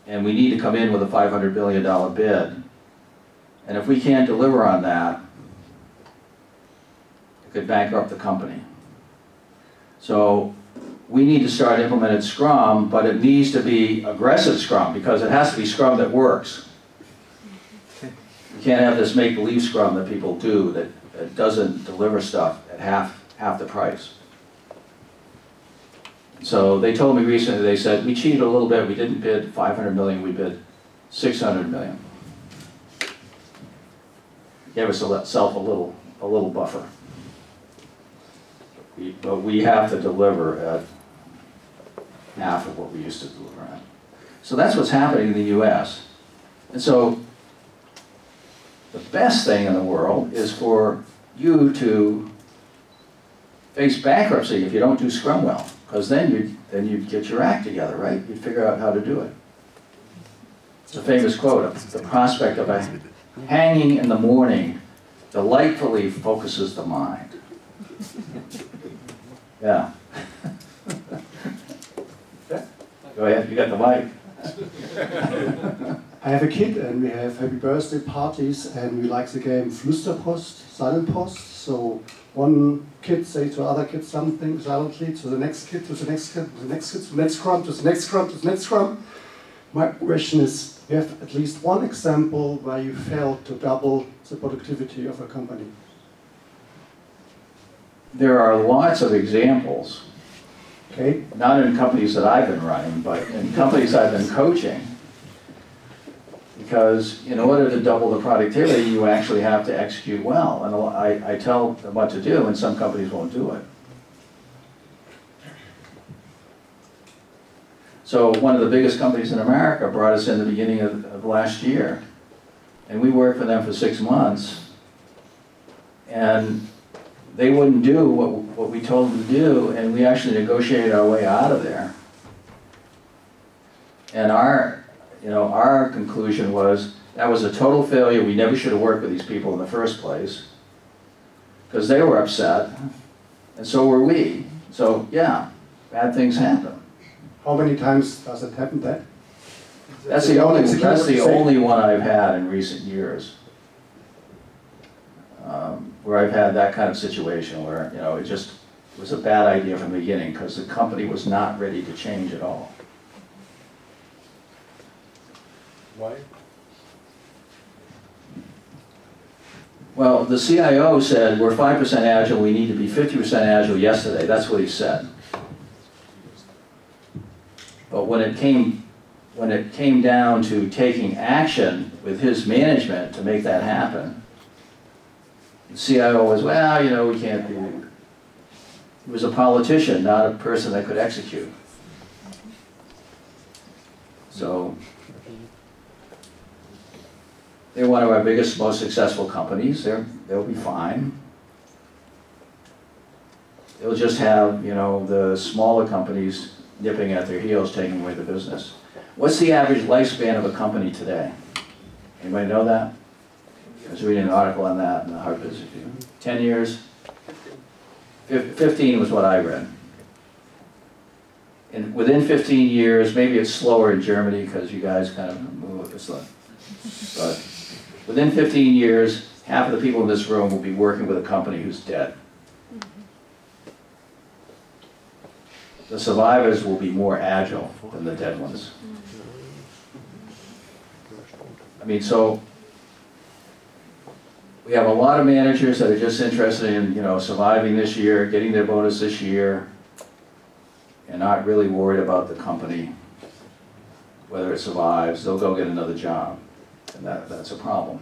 And we need to come in with a $500 billion bid. And if we can't deliver on that, it could bankrupt the company. So we need to start implementing Scrum, but it needs to be aggressive Scrum because it has to be Scrum that works. You can't have this make-believe Scrum that people do that, that doesn't deliver stuff at half, half the price. So they told me recently, they said, we cheated a little bit, we didn't bid 500 million, we bid 600 million. Gave us self a little, a little buffer. We, but we have to deliver at half of what we used to deliver at. So that's what's happening in the US. And so the best thing in the world is for you to face bankruptcy if you don't do Scrum well, because then you then you'd get your act together, right? You'd figure out how to do it. It's a famous quote, the prospect of a hanging in the morning delightfully focuses the mind. Yeah. *laughs* Go ahead, you got the mic. *laughs* I have a kid and we have happy birthday parties and we like the game Flüsterpost, silent post. So one kid say to other kid something silently to the next kid, to the next kid, to the next kid, to the next scrum, to the next scrum, to the next scrum. My question is, you have at least one example where you failed to double the productivity of a company there are lots of examples. Okay. Not in companies that I've been running, but in companies I've been coaching because in order to double the productivity, you actually have to execute well. And I, I tell them what to do, and some companies won't do it. So one of the biggest companies in America brought us in the beginning of, of last year, and we worked for them for six months, and they wouldn't do what, what we told them to do, and we actually negotiated our way out of there. And our you know, our conclusion was that was a total failure. We never should have worked with these people in the first place because they were upset, and so were we. So yeah, bad things happen. How many times does it happen that? That's the only, that's the only one I've had in recent years. Um, where I've had that kind of situation where, you know, it just was a bad idea from the beginning because the company was not ready to change at all. Why? Well, the CIO said, we're five percent agile, we need to be fifty percent agile yesterday, that's what he said. But when it came, when it came down to taking action with his management to make that happen, the CIO was, well, you know, we can't do, he was a politician, not a person that could execute. So, they're one of our biggest, most successful companies. They're, they'll be fine. They'll just have, you know, the smaller companies nipping at their heels, taking away the business. What's the average lifespan of a company today? Anybody know that? I was reading an article on that in the Harvard Business Review. Ten years? Fifteen was what I read. And within fifteen years, maybe it's slower in Germany because you guys kind of move, it's like, but Within 15 years, half of the people in this room will be working with a company who's dead. The survivors will be more agile than the dead ones. I mean, so we have a lot of managers that are just interested in, you know, surviving this year, getting their bonus this year, and not really worried about the company, whether it survives, they'll go get another job. And that, that's a problem.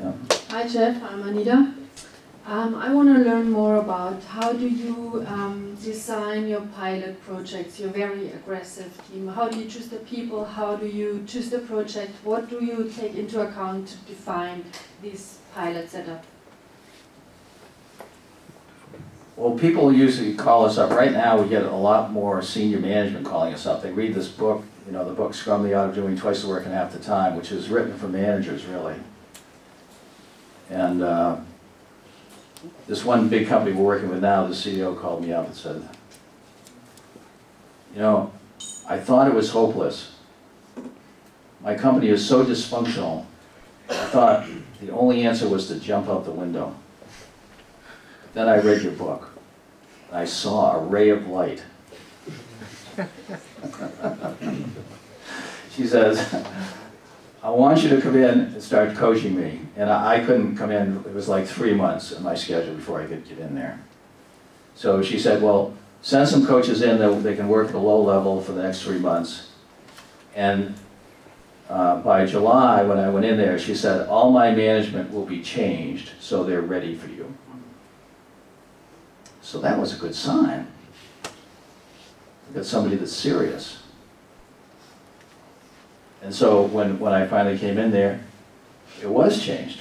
Yeah. Hi Jeff, I'm Anita. Um, I want to learn more about how do you um, design your pilot projects, your very aggressive team. How do you choose the people? How do you choose the project? What do you take into account to define this pilot setup? Well, people usually call us up. Right now, we get a lot more senior management calling us up. They read this book, you know, the book Scrum the Art of Doing Twice the Work in Half the Time, which is written for managers, really. And uh, this one big company we're working with now, the CEO called me up and said, you know, I thought it was hopeless. My company is so dysfunctional. I thought the only answer was to jump out the window. Then I read your book. I saw a ray of light. she says, I want you to come in and start coaching me. And I, couldn't come in, it was like three months in my schedule before I could get in there. So she said, well, send some coaches in that they can work at a low level for the next three months. And uh, by July, when I went in there, she said, all my management will be changed so they're ready for you. So that was a good sign. Got somebody that's serious. And so when, when I finally came in there, it was changed.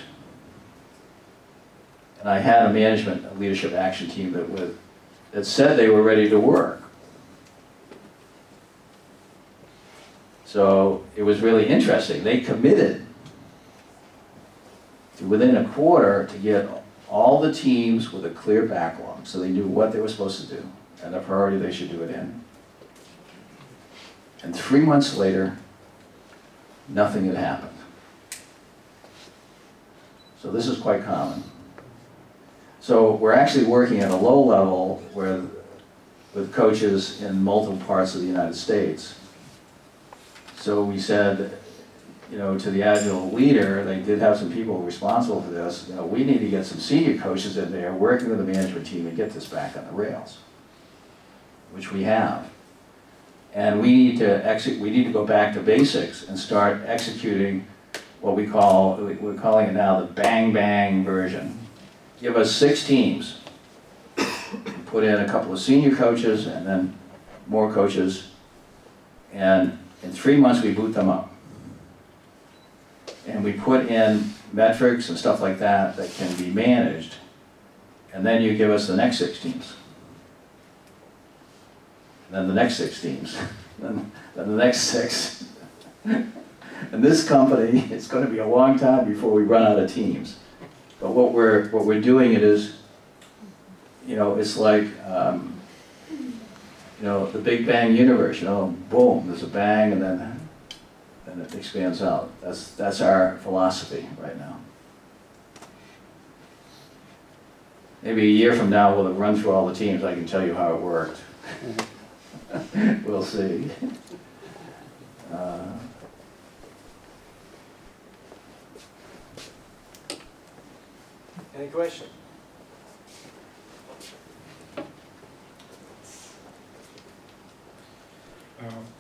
And I had a management, a leadership action team that, with, that said they were ready to work. So it was really interesting. They committed to within a quarter to get all the teams with a clear backlog, so they knew what they were supposed to do and the priority they should do it in. And three months later, nothing had happened. So this is quite common. So we're actually working at a low level where, with coaches in multiple parts of the United States. So we said, you know, to the Agile leader, they did have some people responsible for this, you know, we need to get some senior coaches in there working with the management team and get this back on the rails, which we have. And we need to exit, we need to go back to basics and start executing what we call, we're calling it now the bang bang version. give us six teams, put in a couple of senior coaches and then more coaches, and in three months we boot them up. And we put in metrics and stuff like that that can be managed, and then you give us the next six teams. Then the next six teams, *laughs* then, then the next six. *laughs* And this company, *laughs* it's gonna be a long time before we run out of teams. But what we're, what we're doing it is, you know, it's like, um, you know, the Big Bang universe, you know, boom, there's a bang and then, then it expands out. That's, that's our philosophy right now. Maybe a year from now, we'll have run through all the teams, I can tell you how it worked. *laughs* We'll see. Uh, Any questions? Um, I,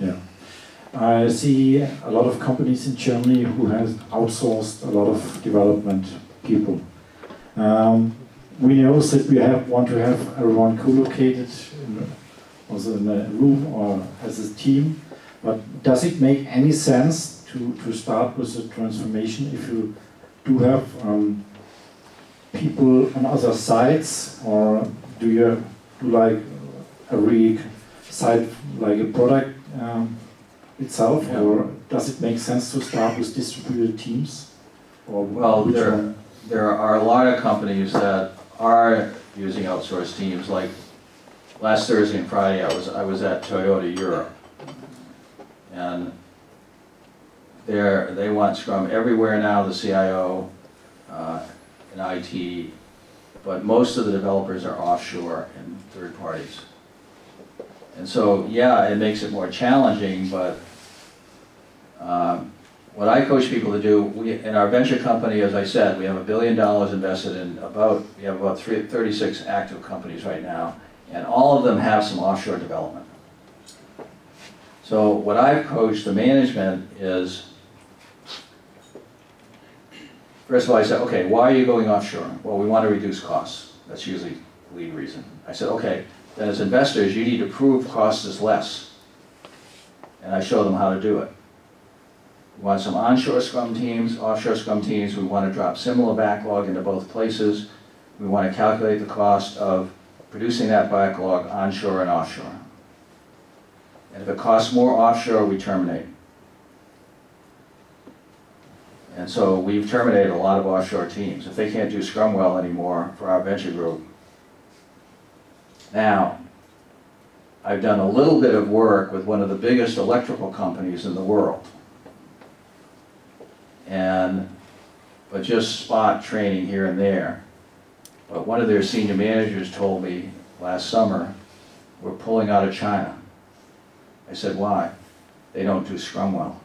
yeah. I see a lot of companies in Germany who has outsourced a lot of development people. Um, we know that we have want to have everyone co-located also in a room or as a team. But does it make any sense to, to start with a transformation if you do have um, people on other sites or do you do a rig side like a product um, itself, Yeah. or does it make sense to start with distributed teams? Or Well, there, one? there are a lot of companies that are using outsourced teams, like last Thursday and Friday, I was, I was at Toyota Europe. And they're, they want Scrum everywhere now, the CIO, uh, in IT, but most of the developers are offshore and third parties. And so, yeah, it makes it more challenging, but um, what I coach people to do, we, in our venture company, as I said, we have a billion dollars invested in about, we have about three, 36 active companies right now, and all of them have some offshore development. So what I've coached the management is, first of all, I said, okay, why are you going offshore? Well, we want to reduce costs. That's usually the lead reason. I said, okay, then as investors, you need to prove cost is less. And I show them how to do it. We want some onshore scrum teams, offshore scrum teams. We want to drop similar backlog into both places. We want to calculate the cost of producing that backlog onshore and offshore. And if it costs more offshore, we terminate. And so we've terminated a lot of offshore teams. If they can't do Scrum well anymore for our venture group. Now, I've done a little bit of work with one of the biggest electrical companies in the world. And, but just spot training here and there. But one of their senior managers told me last summer, we're pulling out of China. I said, why? They don't do Scrum well.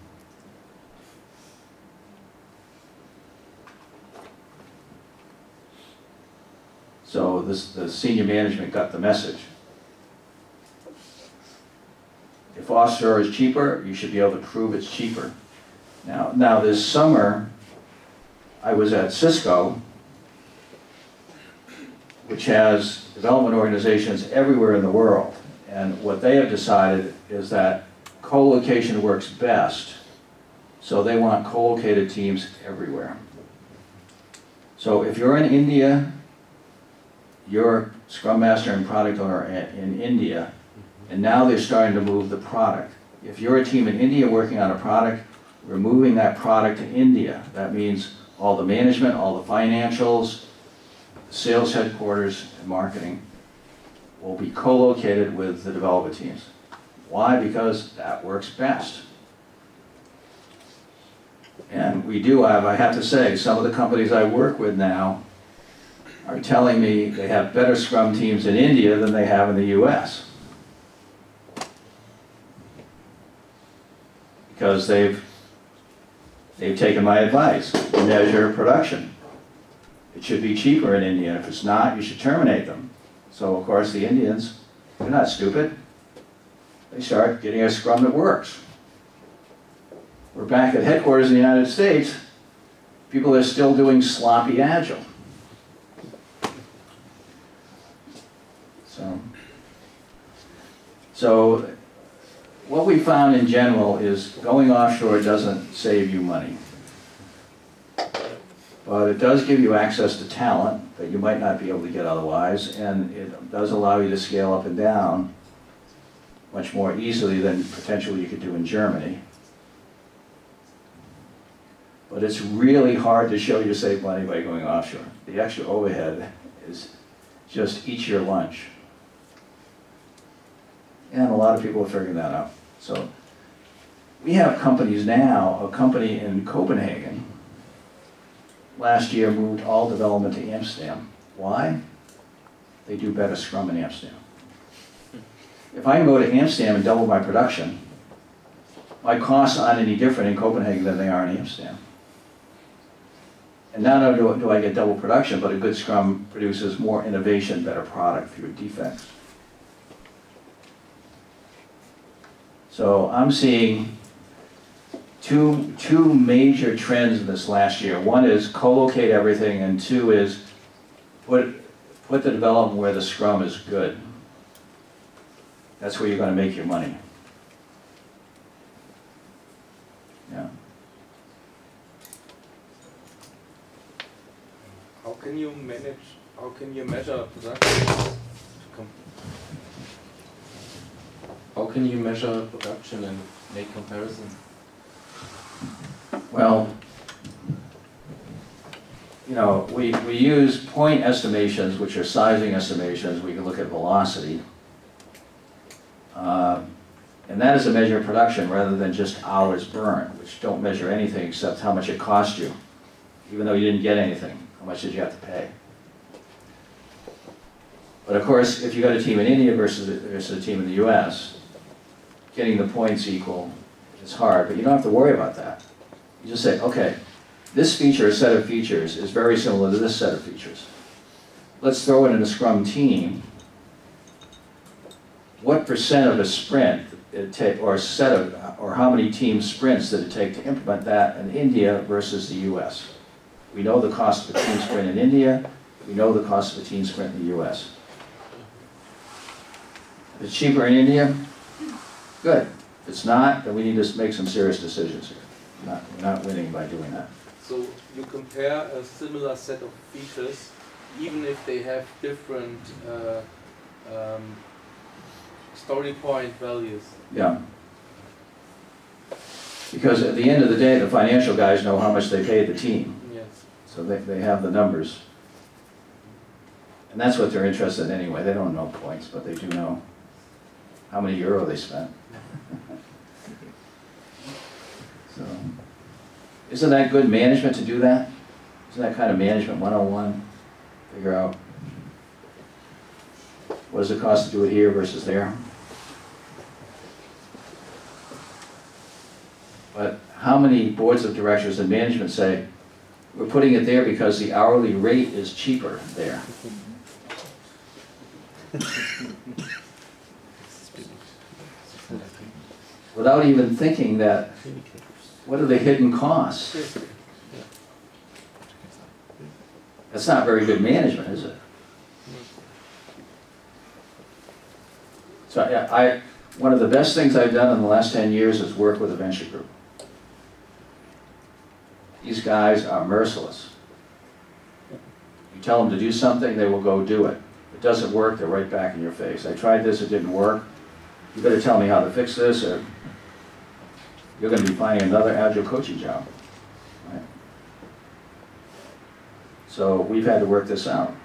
So this, the senior management got the message. If offshore is cheaper, you should be able to prove it's cheaper. Now, now this summer, I was at Cisco, which has development organizations everywhere in the world. And what they have decided is that co-location works best, so they want co-located teams everywhere. So if you're in India, you're Scrum Master and Product Owner in, in India, and now they're starting to move the product. If you're a team in India working on a product, we're moving that product to India. That means all the management, all the financials, sales headquarters, and marketing will be co-located with the developer teams. Why? Because that works best. And we do have, I have to say, some of the companies I work with now are telling me they have better Scrum teams in India than they have in the US. Because they've, they've taken my advice, measure production. It should be cheaper in India. If it's not, you should terminate them. So of course the Indians, they're not stupid. They start getting a Scrum that works. We're back at headquarters in the United States, people are still doing sloppy agile. So, so what we found in general is going offshore doesn't save you money. But it does give you access to talent that you might not be able to get otherwise, and it does allow you to scale up and down much more easily than potentially you could do in Germany. But it's really hard to show you save money by going offshore. The extra overhead is just eat your lunch. And a lot of people are figuring that out. So we have companies now, a company in Copenhagen last year moved all development to Amsterdam. Why? They do better Scrum in Amsterdam. If I can go to Amsterdam and double my production, my costs aren't any different in Copenhagen than they are in Amsterdam. And not only do I get double production, but a good Scrum produces more innovation, better product, fewer defects. So I'm seeing two, two major trends in this last year. One is co-locate everything, and two is put, put the development where the Scrum is good. That's where you're going to make your money. Yeah. How can you manage, how can you measure production? How can you measure production and make comparison? Well, you know, we, we use point estimations, which are sizing estimations. We can look at velocity. Uh, and that is a measure of production rather than just hours burned, which don't measure anything except how much it cost you, even though you didn't get anything. How much did you have to pay? But of course, if you got a team in India versus versus a team in the US, getting the points equal is hard, but you don't have to worry about that. You just say, okay, this feature or set of features is very similar to this set of features. Let's throw it in a Scrum team. What percent of a sprint it take, or a set of, or how many team sprints did it take to implement that in India versus the US? We know the cost of a team sprint in India. We know the cost of a team sprint in the US. It's cheaper in India, good. If it's not, then we need to make some serious decisions here. We're not, we're not winning by doing that. So you compare a similar set of features, even if they have different uh, um, story point values. Yeah. Because at the end of the day, the financial guys know how much they pay the team. Yes. So they, they have the numbers. And that's what they're interested in anyway. They don't know points, but they do know how many euro they spent. *laughs* so, isn't that good management to do that? Isn't that kind of management 101? Figure out what does it cost to do it here versus there? But how many boards of directors and management say, we're putting it there because the hourly rate is cheaper there? *laughs* Without even thinking that, what are the hidden costs? That's not very good management, is it? So yeah, I, one of the best things I've done in the last 10 years is work with a venture group. These guys are merciless. You tell them to do something, they will go do it. If it doesn't work, they're right back in your face. I tried this, it didn't work. You better tell me how to fix this, or you're going to be finding another agile coaching job. Right? So we've had to work this out.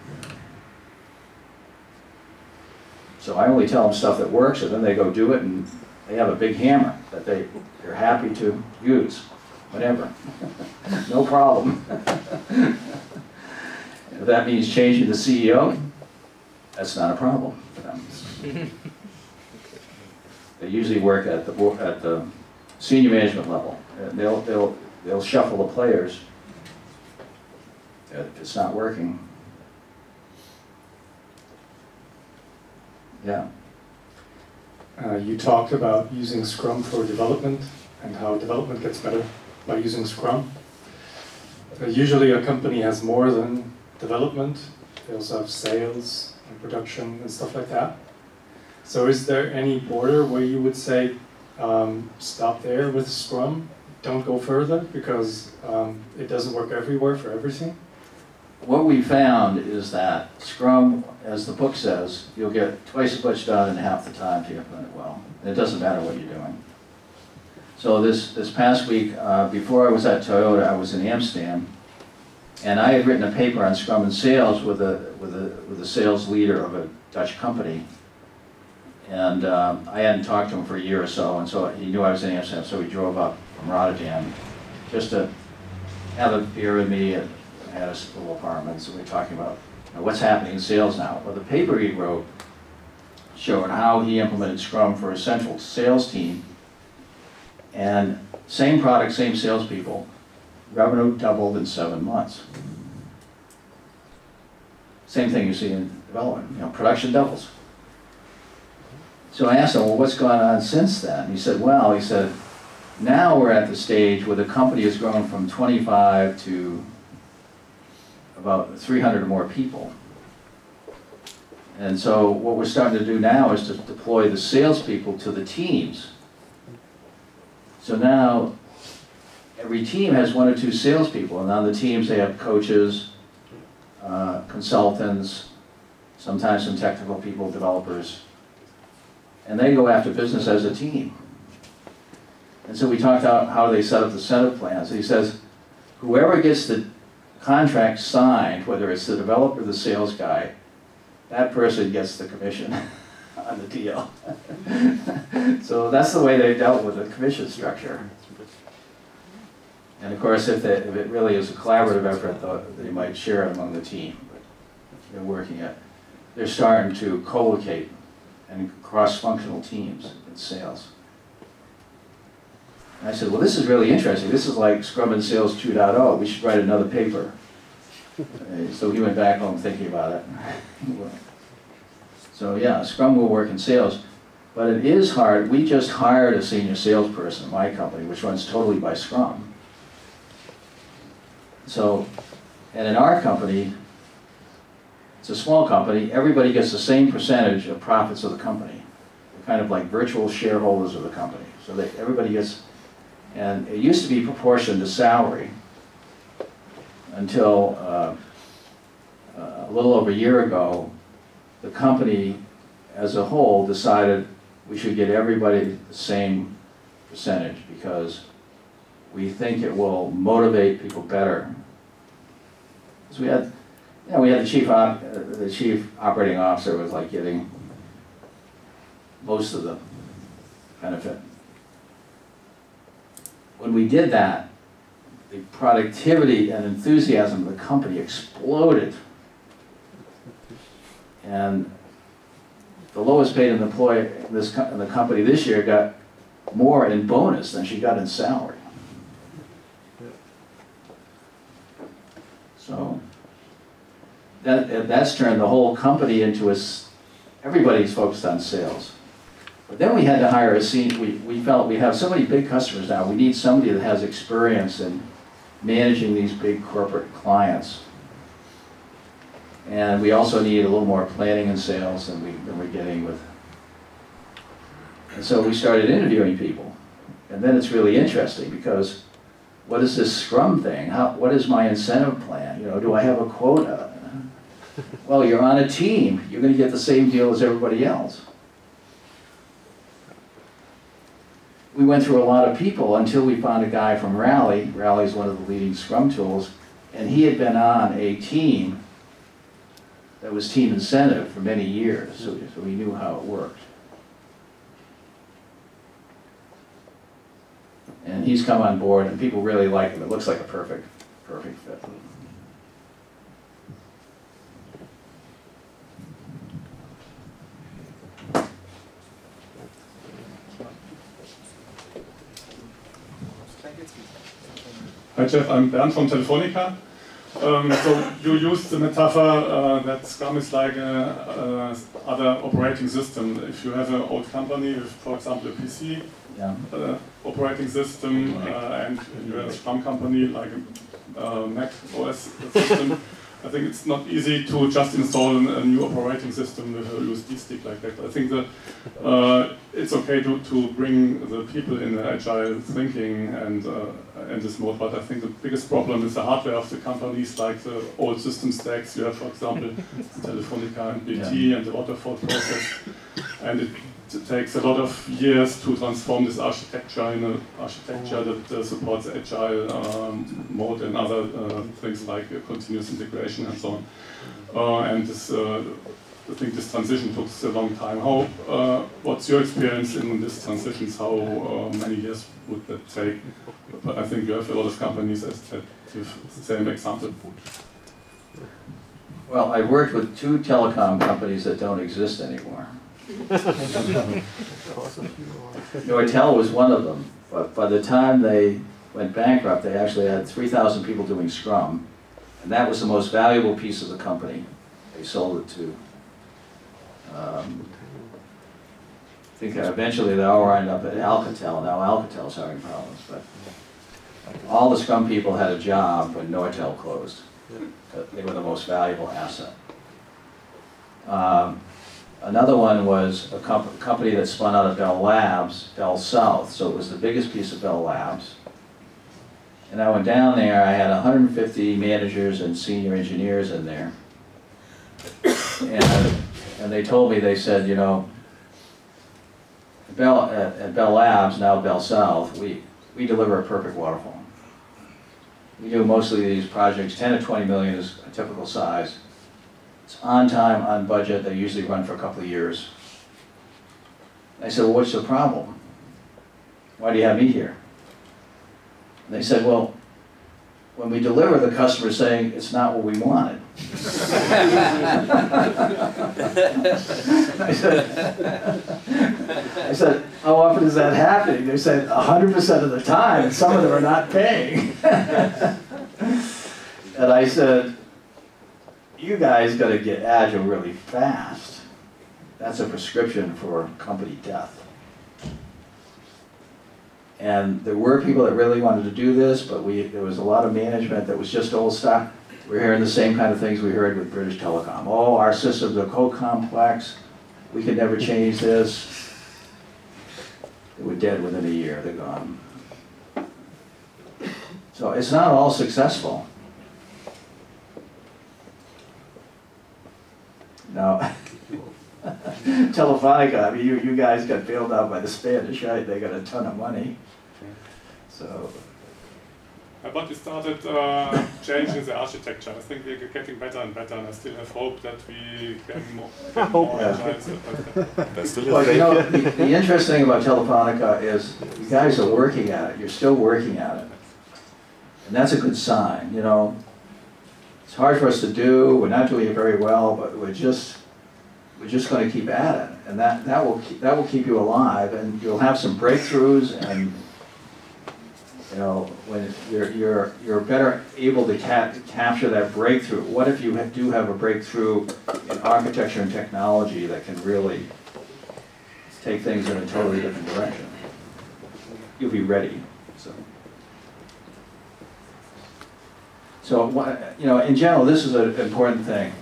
So I only tell them stuff that works, and then they go do it, and they have a big hammer that they, they're happy to use, whatever. *laughs* no problem. if that means changing the CEO, that's not a problem for them. *laughs* they usually work at the, at the senior management level. And they'll, they'll, they'll shuffle the players if it's not working. Yeah. Uh, you talked about using Scrum for development, and how development gets better by using Scrum. Uh, usually a company has more than development. They also have sales and production and stuff like that. So is there any border where you would say, um, stop there with Scrum, don't go further because um, it doesn't work everywhere for everything? What we found is that Scrum, as the book says, you'll get twice as much done in half the time if you implement it well. It doesn't matter what you're doing. So this, this past week, uh, before I was at Toyota, I was in Amsterdam, and I had written a paper on Scrum and sales with a, with a, with a sales leader of a Dutch company. And um, I hadn't talked to him for a year or so, and so he knew I was in Amsterdam, so he drove up from Rotterdam just to have a beer with me and had a little apartment, so we were talking about you know, what's happening in sales now. Well, the paper he wrote showed how he implemented Scrum for a central sales team, and same product, same salespeople, revenue doubled in seven months. Same thing you see in development, you know, production doubles. So I asked him, well, what's gone on since then? He said, well, he said, now we're at the stage where the company has grown from 25 to about 300 or more people. And so what we're starting to do now is to deploy the salespeople to the teams. So now every team has one or two salespeople, and on the teams they have coaches, uh, consultants, sometimes some technical people, developers, and they go after business as a team. And so we talked about how they set up the setup plans. He says, whoever gets the contract signed, whether it's the developer or the sales guy, that person gets the commission *laughs* on the deal. *laughs* so that's the way they dealt with the commission structure. And of course, if, they, if it really is a collaborative effort, they might share it among the team. But they're working it. They're starting to co-locate and cross-functional teams in sales. And I said, well, this is really interesting. This is like Scrum and Sales 2.0. We should write another paper. so he went back home thinking about it. so yeah, Scrum will work in sales. But it is hard. We just hired a senior salesperson in my company, which runs totally by Scrum. So, and in our company, it's a small company, everybody gets the same percentage of profits of the company. They're kind of like virtual shareholders of the company. So that everybody gets, and it used to be proportioned to salary until uh, a little over a year ago, the company as a whole decided we should get everybody the same percentage because we think it will motivate people better. So we had, you know, we had the chief op, uh, the chief operating officer was like getting most of the benefit. When we did that, the productivity and enthusiasm of the company exploded. And the lowest paid employee in, this, in the company this year got more in bonus than she got in salary. So that, that's turned the whole company into a, everybody's focused on sales. But then we had to hire a we, we felt we have so many big customers now, we need somebody that has experience in managing these big corporate clients. And we also need a little more planning and sales than, we, than we're getting with. And so we started interviewing people. And then it's really interesting because what is this Scrum thing? How, what is my incentive plan? You know, do I have a quota? Well, you're on a team. You're going to get the same deal as everybody else. we went through a lot of people until we found a guy from Rally. Rally is one of the leading Scrum tools, and he had been on a team that was team incentive for many years, so, so we knew how it worked. And he's come on board, and people really like him. It looks like a perfect, perfect fit. Hi Jeff, I'm Bernd from Telefonica. Um, so you used the metaphor uh, that Scrum is like a, other operating system. If you have an old company with, for example, a PC, yeah. uh, operating system uh, and you're a Scrum company like a uh, Mac OS system, I think it's not easy to just install a new operating system with a USB stick like that. I think that uh, it's okay to, to bring the people in the agile thinking and uh, in this mode, but I think the biggest problem is the hardware of the companies, like the old system stacks. You have, for example, *laughs* Telefonica and BT yeah. and the waterfall process, and it it takes a lot of years to transform this architecture in an architecture that uh, supports agile um, mode and other uh, things like uh, continuous integration and so on. Uh, and this, uh, I think this transition took a long time. How? Uh, what's your experience in this transitions? How many years would that take? But I think you have a lot of companies that give the same example. Well, I worked with two telecom companies that don't exist anymore. Nortel was one of them, but by the time they went bankrupt, they actually had 3,000 people doing Scrum, and that was the most valuable piece of the company. They sold it to. Um, I think eventually they all wind up at Alcatel. Now Alcatel's having problems, but all the Scrum people had a job when Nortel closed. They were the most valuable asset. Um, Another one was a comp company that spun out of Bell Labs, Bell South, so it was the biggest piece of Bell Labs. And I went down there, I had 150 managers and senior engineers in there. And, and they told me, they said, you know, Bell, at, at Bell Labs, now Bell South, we, we deliver a perfect waterfall. We do mostly these projects, 10 to 20 million is a typical size. It's on time, on budget, they usually run for a couple of years. I said, well, what's the problem? Why do you have me here? And they said, well, when we deliver, the customer saying it's not what we wanted. *laughs* I, said, I said, how often is that happening? They said, 100% of the time, some of them are not paying. *laughs* and I said, you guys got to get agile really fast. That's a prescription for company death. And there were people that really wanted to do this, but we there was a lot of management that was just old stock. We're hearing the same kind of things we heard with British Telecom. Oh, our systems are so complex. We could never change this. They were dead within a year. They're gone. So it's not all successful. Now, *laughs* Telefonica, I mean, you, you guys got bailed out by the Spanish, right? They got a ton of money. So. But we started uh, changing the architecture. I think we're getting better and better, and I still have hope that we can more, get more *laughs* That's well, you know, the, the interesting thing about Telefonica is you guys are working at it. You're still working at it. And that's a good sign, you know hard for us to do. We're not doing it very well, but we're just we're just going to keep at it, and that that will keep, that will keep you alive, and you'll have some breakthroughs, and you know when you're you're you're better able to, ca to capture that breakthrough. What if you do have a breakthrough in architecture and technology that can really take things in a totally different direction? You'll be ready. So, you know, in general, this is an important thing.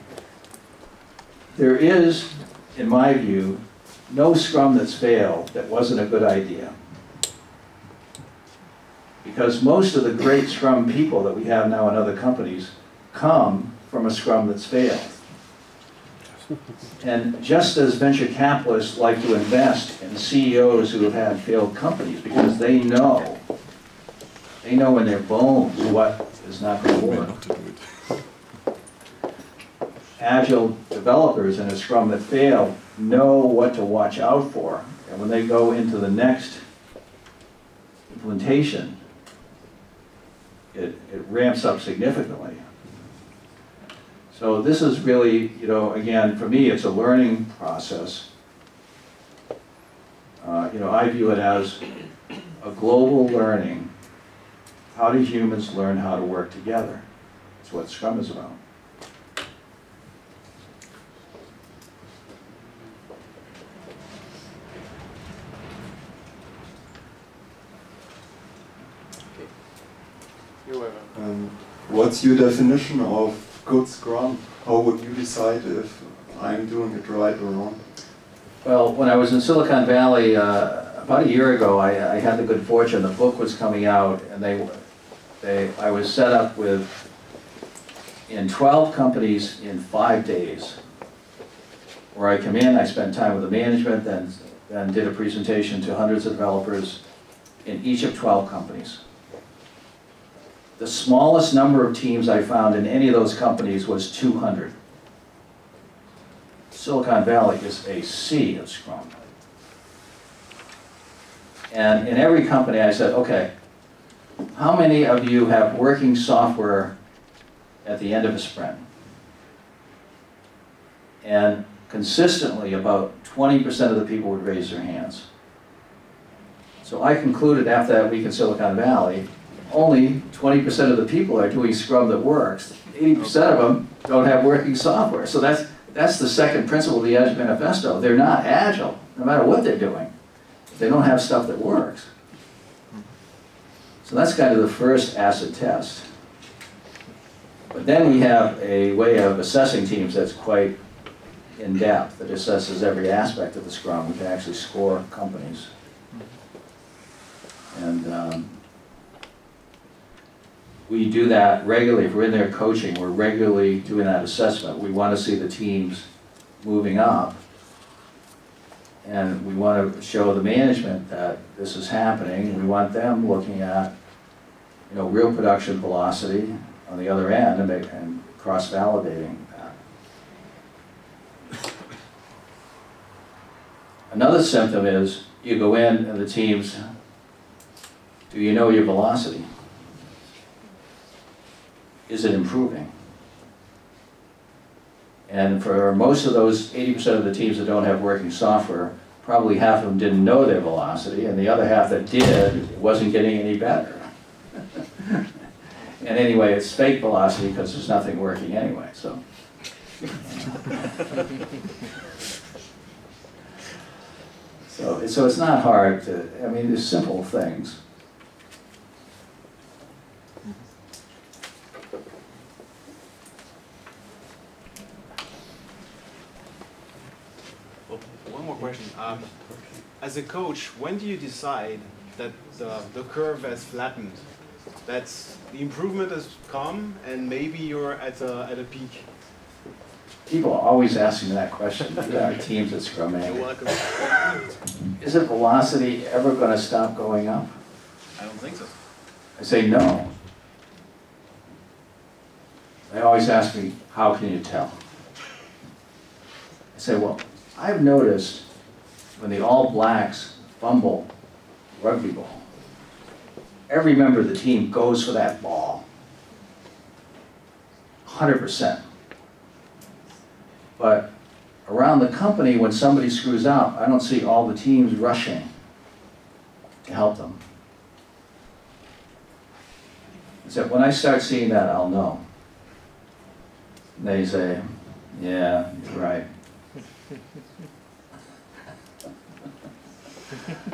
There is, in my view, no Scrum that's failed that wasn't a good idea. Because most of the great Scrum people that we have now in other companies come from a Scrum that's failed. And just as venture capitalists like to invest in CEOs who have had failed companies because they know, they know in their bones what is not going to work. Agile developers in a Scrum that fail know what to watch out for. And when they go into the next implementation, it, it ramps up significantly. So this is really, you know, again, for me, it's a learning process. Uh, you know, I view it as a global learning how do humans learn how to work together? That's what Scrum is about. You're. Um, what's your definition of good Scrum? How would you decide if I'm doing it right or wrong? Well, when I was in Silicon Valley, uh, about a year ago, I, I had the good fortune, the book was coming out, and they, they, I was set up with, in 12 companies in five days. Where I come in, I spend time with the management, then, then did a presentation to hundreds of developers in each of 12 companies. The smallest number of teams I found in any of those companies was 200. Silicon Valley is a sea of Scrum. And in every company I said, okay, how many of you have working software at the end of a sprint? And consistently, about 20% of the people would raise their hands. So I concluded after that week in Silicon Valley, only 20% of the people are doing Scrum that works. 80% of them don't have working software. So that's, that's the second principle of the Agile Manifesto. They're not agile, no matter what they're doing. They don't have stuff that works. So that's kind of the first acid test. But then we have a way of assessing teams that's quite in-depth, that assesses every aspect of the Scrum. We can actually score companies. And um, we do that regularly. If we're in there coaching, we're regularly doing that assessment. We want to see the teams moving up. And we want to show the management that this is happening. We want them looking at, you know, real production velocity on the other end and, make, and cross-validating that. Another symptom is you go in and the teams, do you know your velocity? Is it improving? And for most of those 80% of the teams that don't have working software, probably half of them didn't know their velocity, and the other half that did wasn't getting any better. And anyway, it's fake velocity because there's nothing working anyway, so. so, so it's not hard to, I mean, there's simple things. One more question. Um, as a coach, when do you decide that the, the curve has flattened? That's the improvement has come and maybe you're at a, at a peak. People are always asking me that question. Our teams at Scrum You're welcome. Is it velocity ever going to stop going up? I don't think so. I say no. They always ask me, how can you tell? I say, well, I've noticed when the All Blacks fumble rugby ball, every member of the team goes for that ball. 100%. But around the company, when somebody screws up, I don't see all the teams rushing to help them. So when I start seeing that, I'll know. And they say, yeah, you're right. *laughs*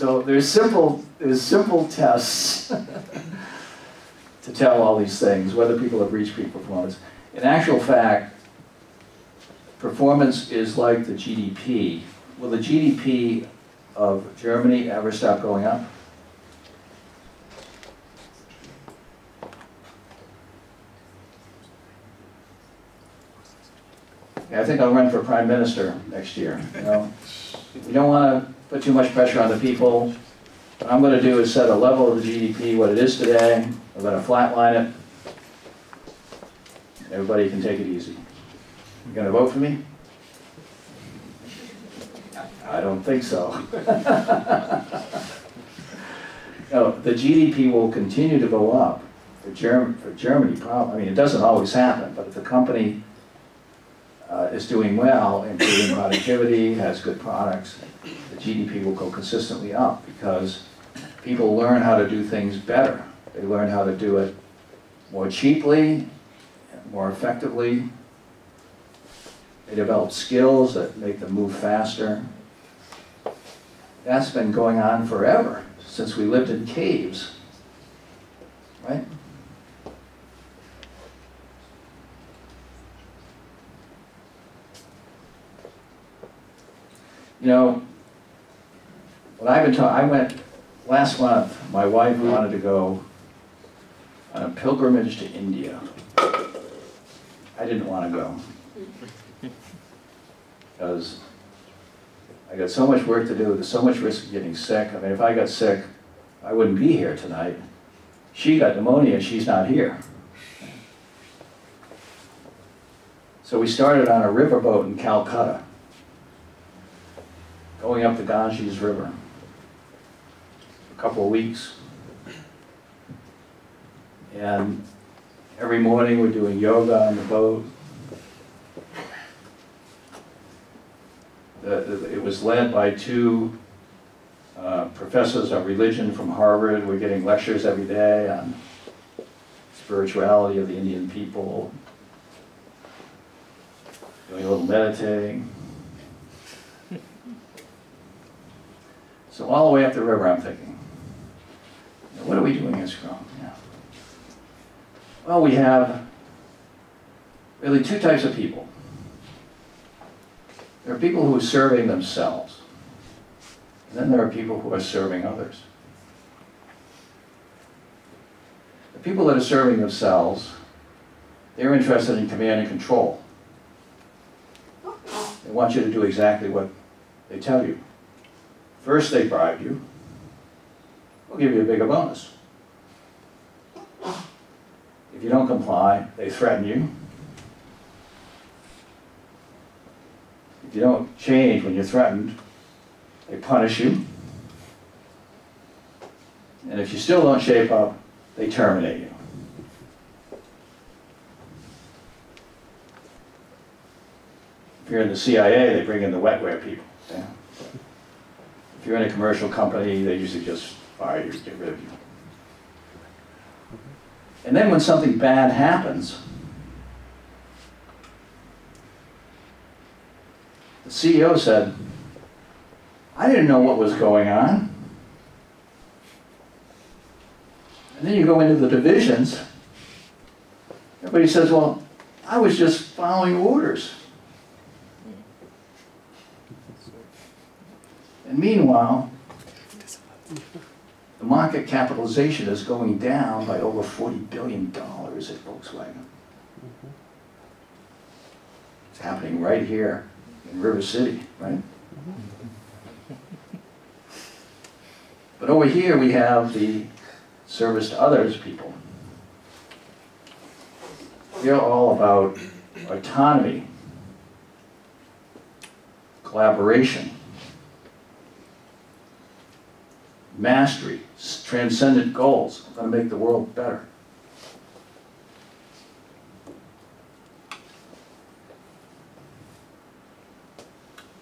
so there's simple, there's simple tests to tell all these things, whether people have reached peak performance. In actual fact, performance is like the GDP. Will the GDP of Germany ever stop going up? I think I'll run for prime minister next year. You know, we don't want to put too much pressure on the people. What I'm going to do is set a level of the GDP, what it is today. I'm going to flatline it. Everybody can take it easy. You going to vote for me? I don't think so. *laughs* no, the GDP will continue to go up for, Germ for Germany. Probably, I mean, it doesn't always happen, but if the company uh, is doing well, improving productivity, has good products, the GDP will go consistently up because people learn how to do things better. They learn how to do it more cheaply, more effectively. They develop skills that make them move faster. That's been going on forever, since we lived in caves. right? You know, what I've been taught, I went, last month, my wife wanted to go on a pilgrimage to India. I didn't want to go. Because I got so much work to do, there's so much risk of getting sick. I mean, if I got sick, I wouldn't be here tonight. She got pneumonia, she's not here. So we started on a riverboat in Calcutta, going up the Ganges River. Couple of weeks. And every morning we're doing yoga on the boat. It was led by two uh, professors of religion from Harvard. We're getting lectures every day on spirituality of the Indian people, doing a little meditating. So all the way up the river, I'm thinking, "Now, what are we doing in Scrum? Yeah. Well, we have really two types of people. There are people who are serving themselves. And then there are people who are serving others. The people that are serving themselves, they're interested in command and control. They want you to do exactly what they tell you. First, they bribe you. We'll give you a bigger bonus. If you don't comply, they threaten you. If you don't change when you're threatened, they punish you. And if you still don't shape up, they terminate you. If you're in the CIA, they bring in the wetware people. yeah. If you're in a commercial company, they usually just fire you, get rid of you. And then when something bad happens, the CEO said, I didn't know what was going on. And then you go into the divisions, everybody says, well, I was just following orders. And meanwhile, the market capitalization is going down by over $40 billion at Volkswagen. It's happening right here in River City, right? But over here we have the service to others people. They're all about autonomy, collaboration, mastery, transcendent goals. I'm going to make the world better.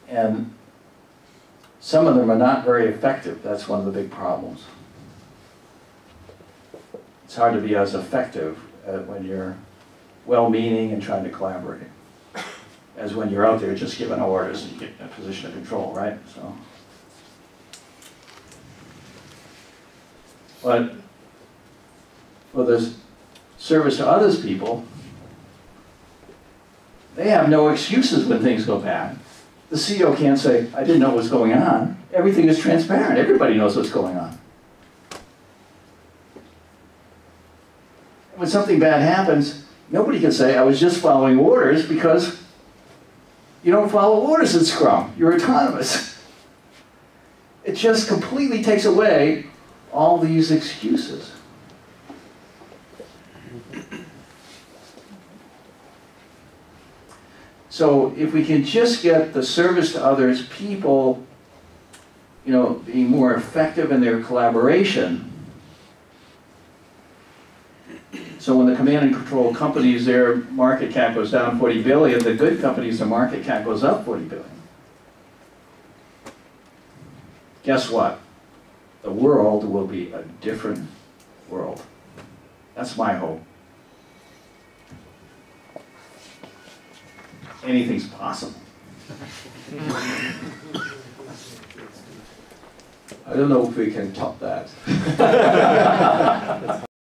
And some of them are not very effective. That's one of the big problems. It's hard to be as effective uh, when you're well-meaning and trying to collaborate as when you're out there just giving orders and you get in a position of control, right? So. But for the service to others people, they have no excuses when things go bad. The CEO can't say, I didn't know what was going on. Everything is transparent. Everybody knows what's going on. When something bad happens, nobody can say, I was just following orders because you don't follow orders in Scrum. You're autonomous. It just completely takes away all these excuses. So if we can just get the service to others people, you know, being more effective in their collaboration. So when the command and control companies, their market cap goes down 40 billion, the good companies, their market cap goes up 40 billion. Guess what? The world will be a different world. That's my hope. anything's possible. I don't know if we can top that. *laughs*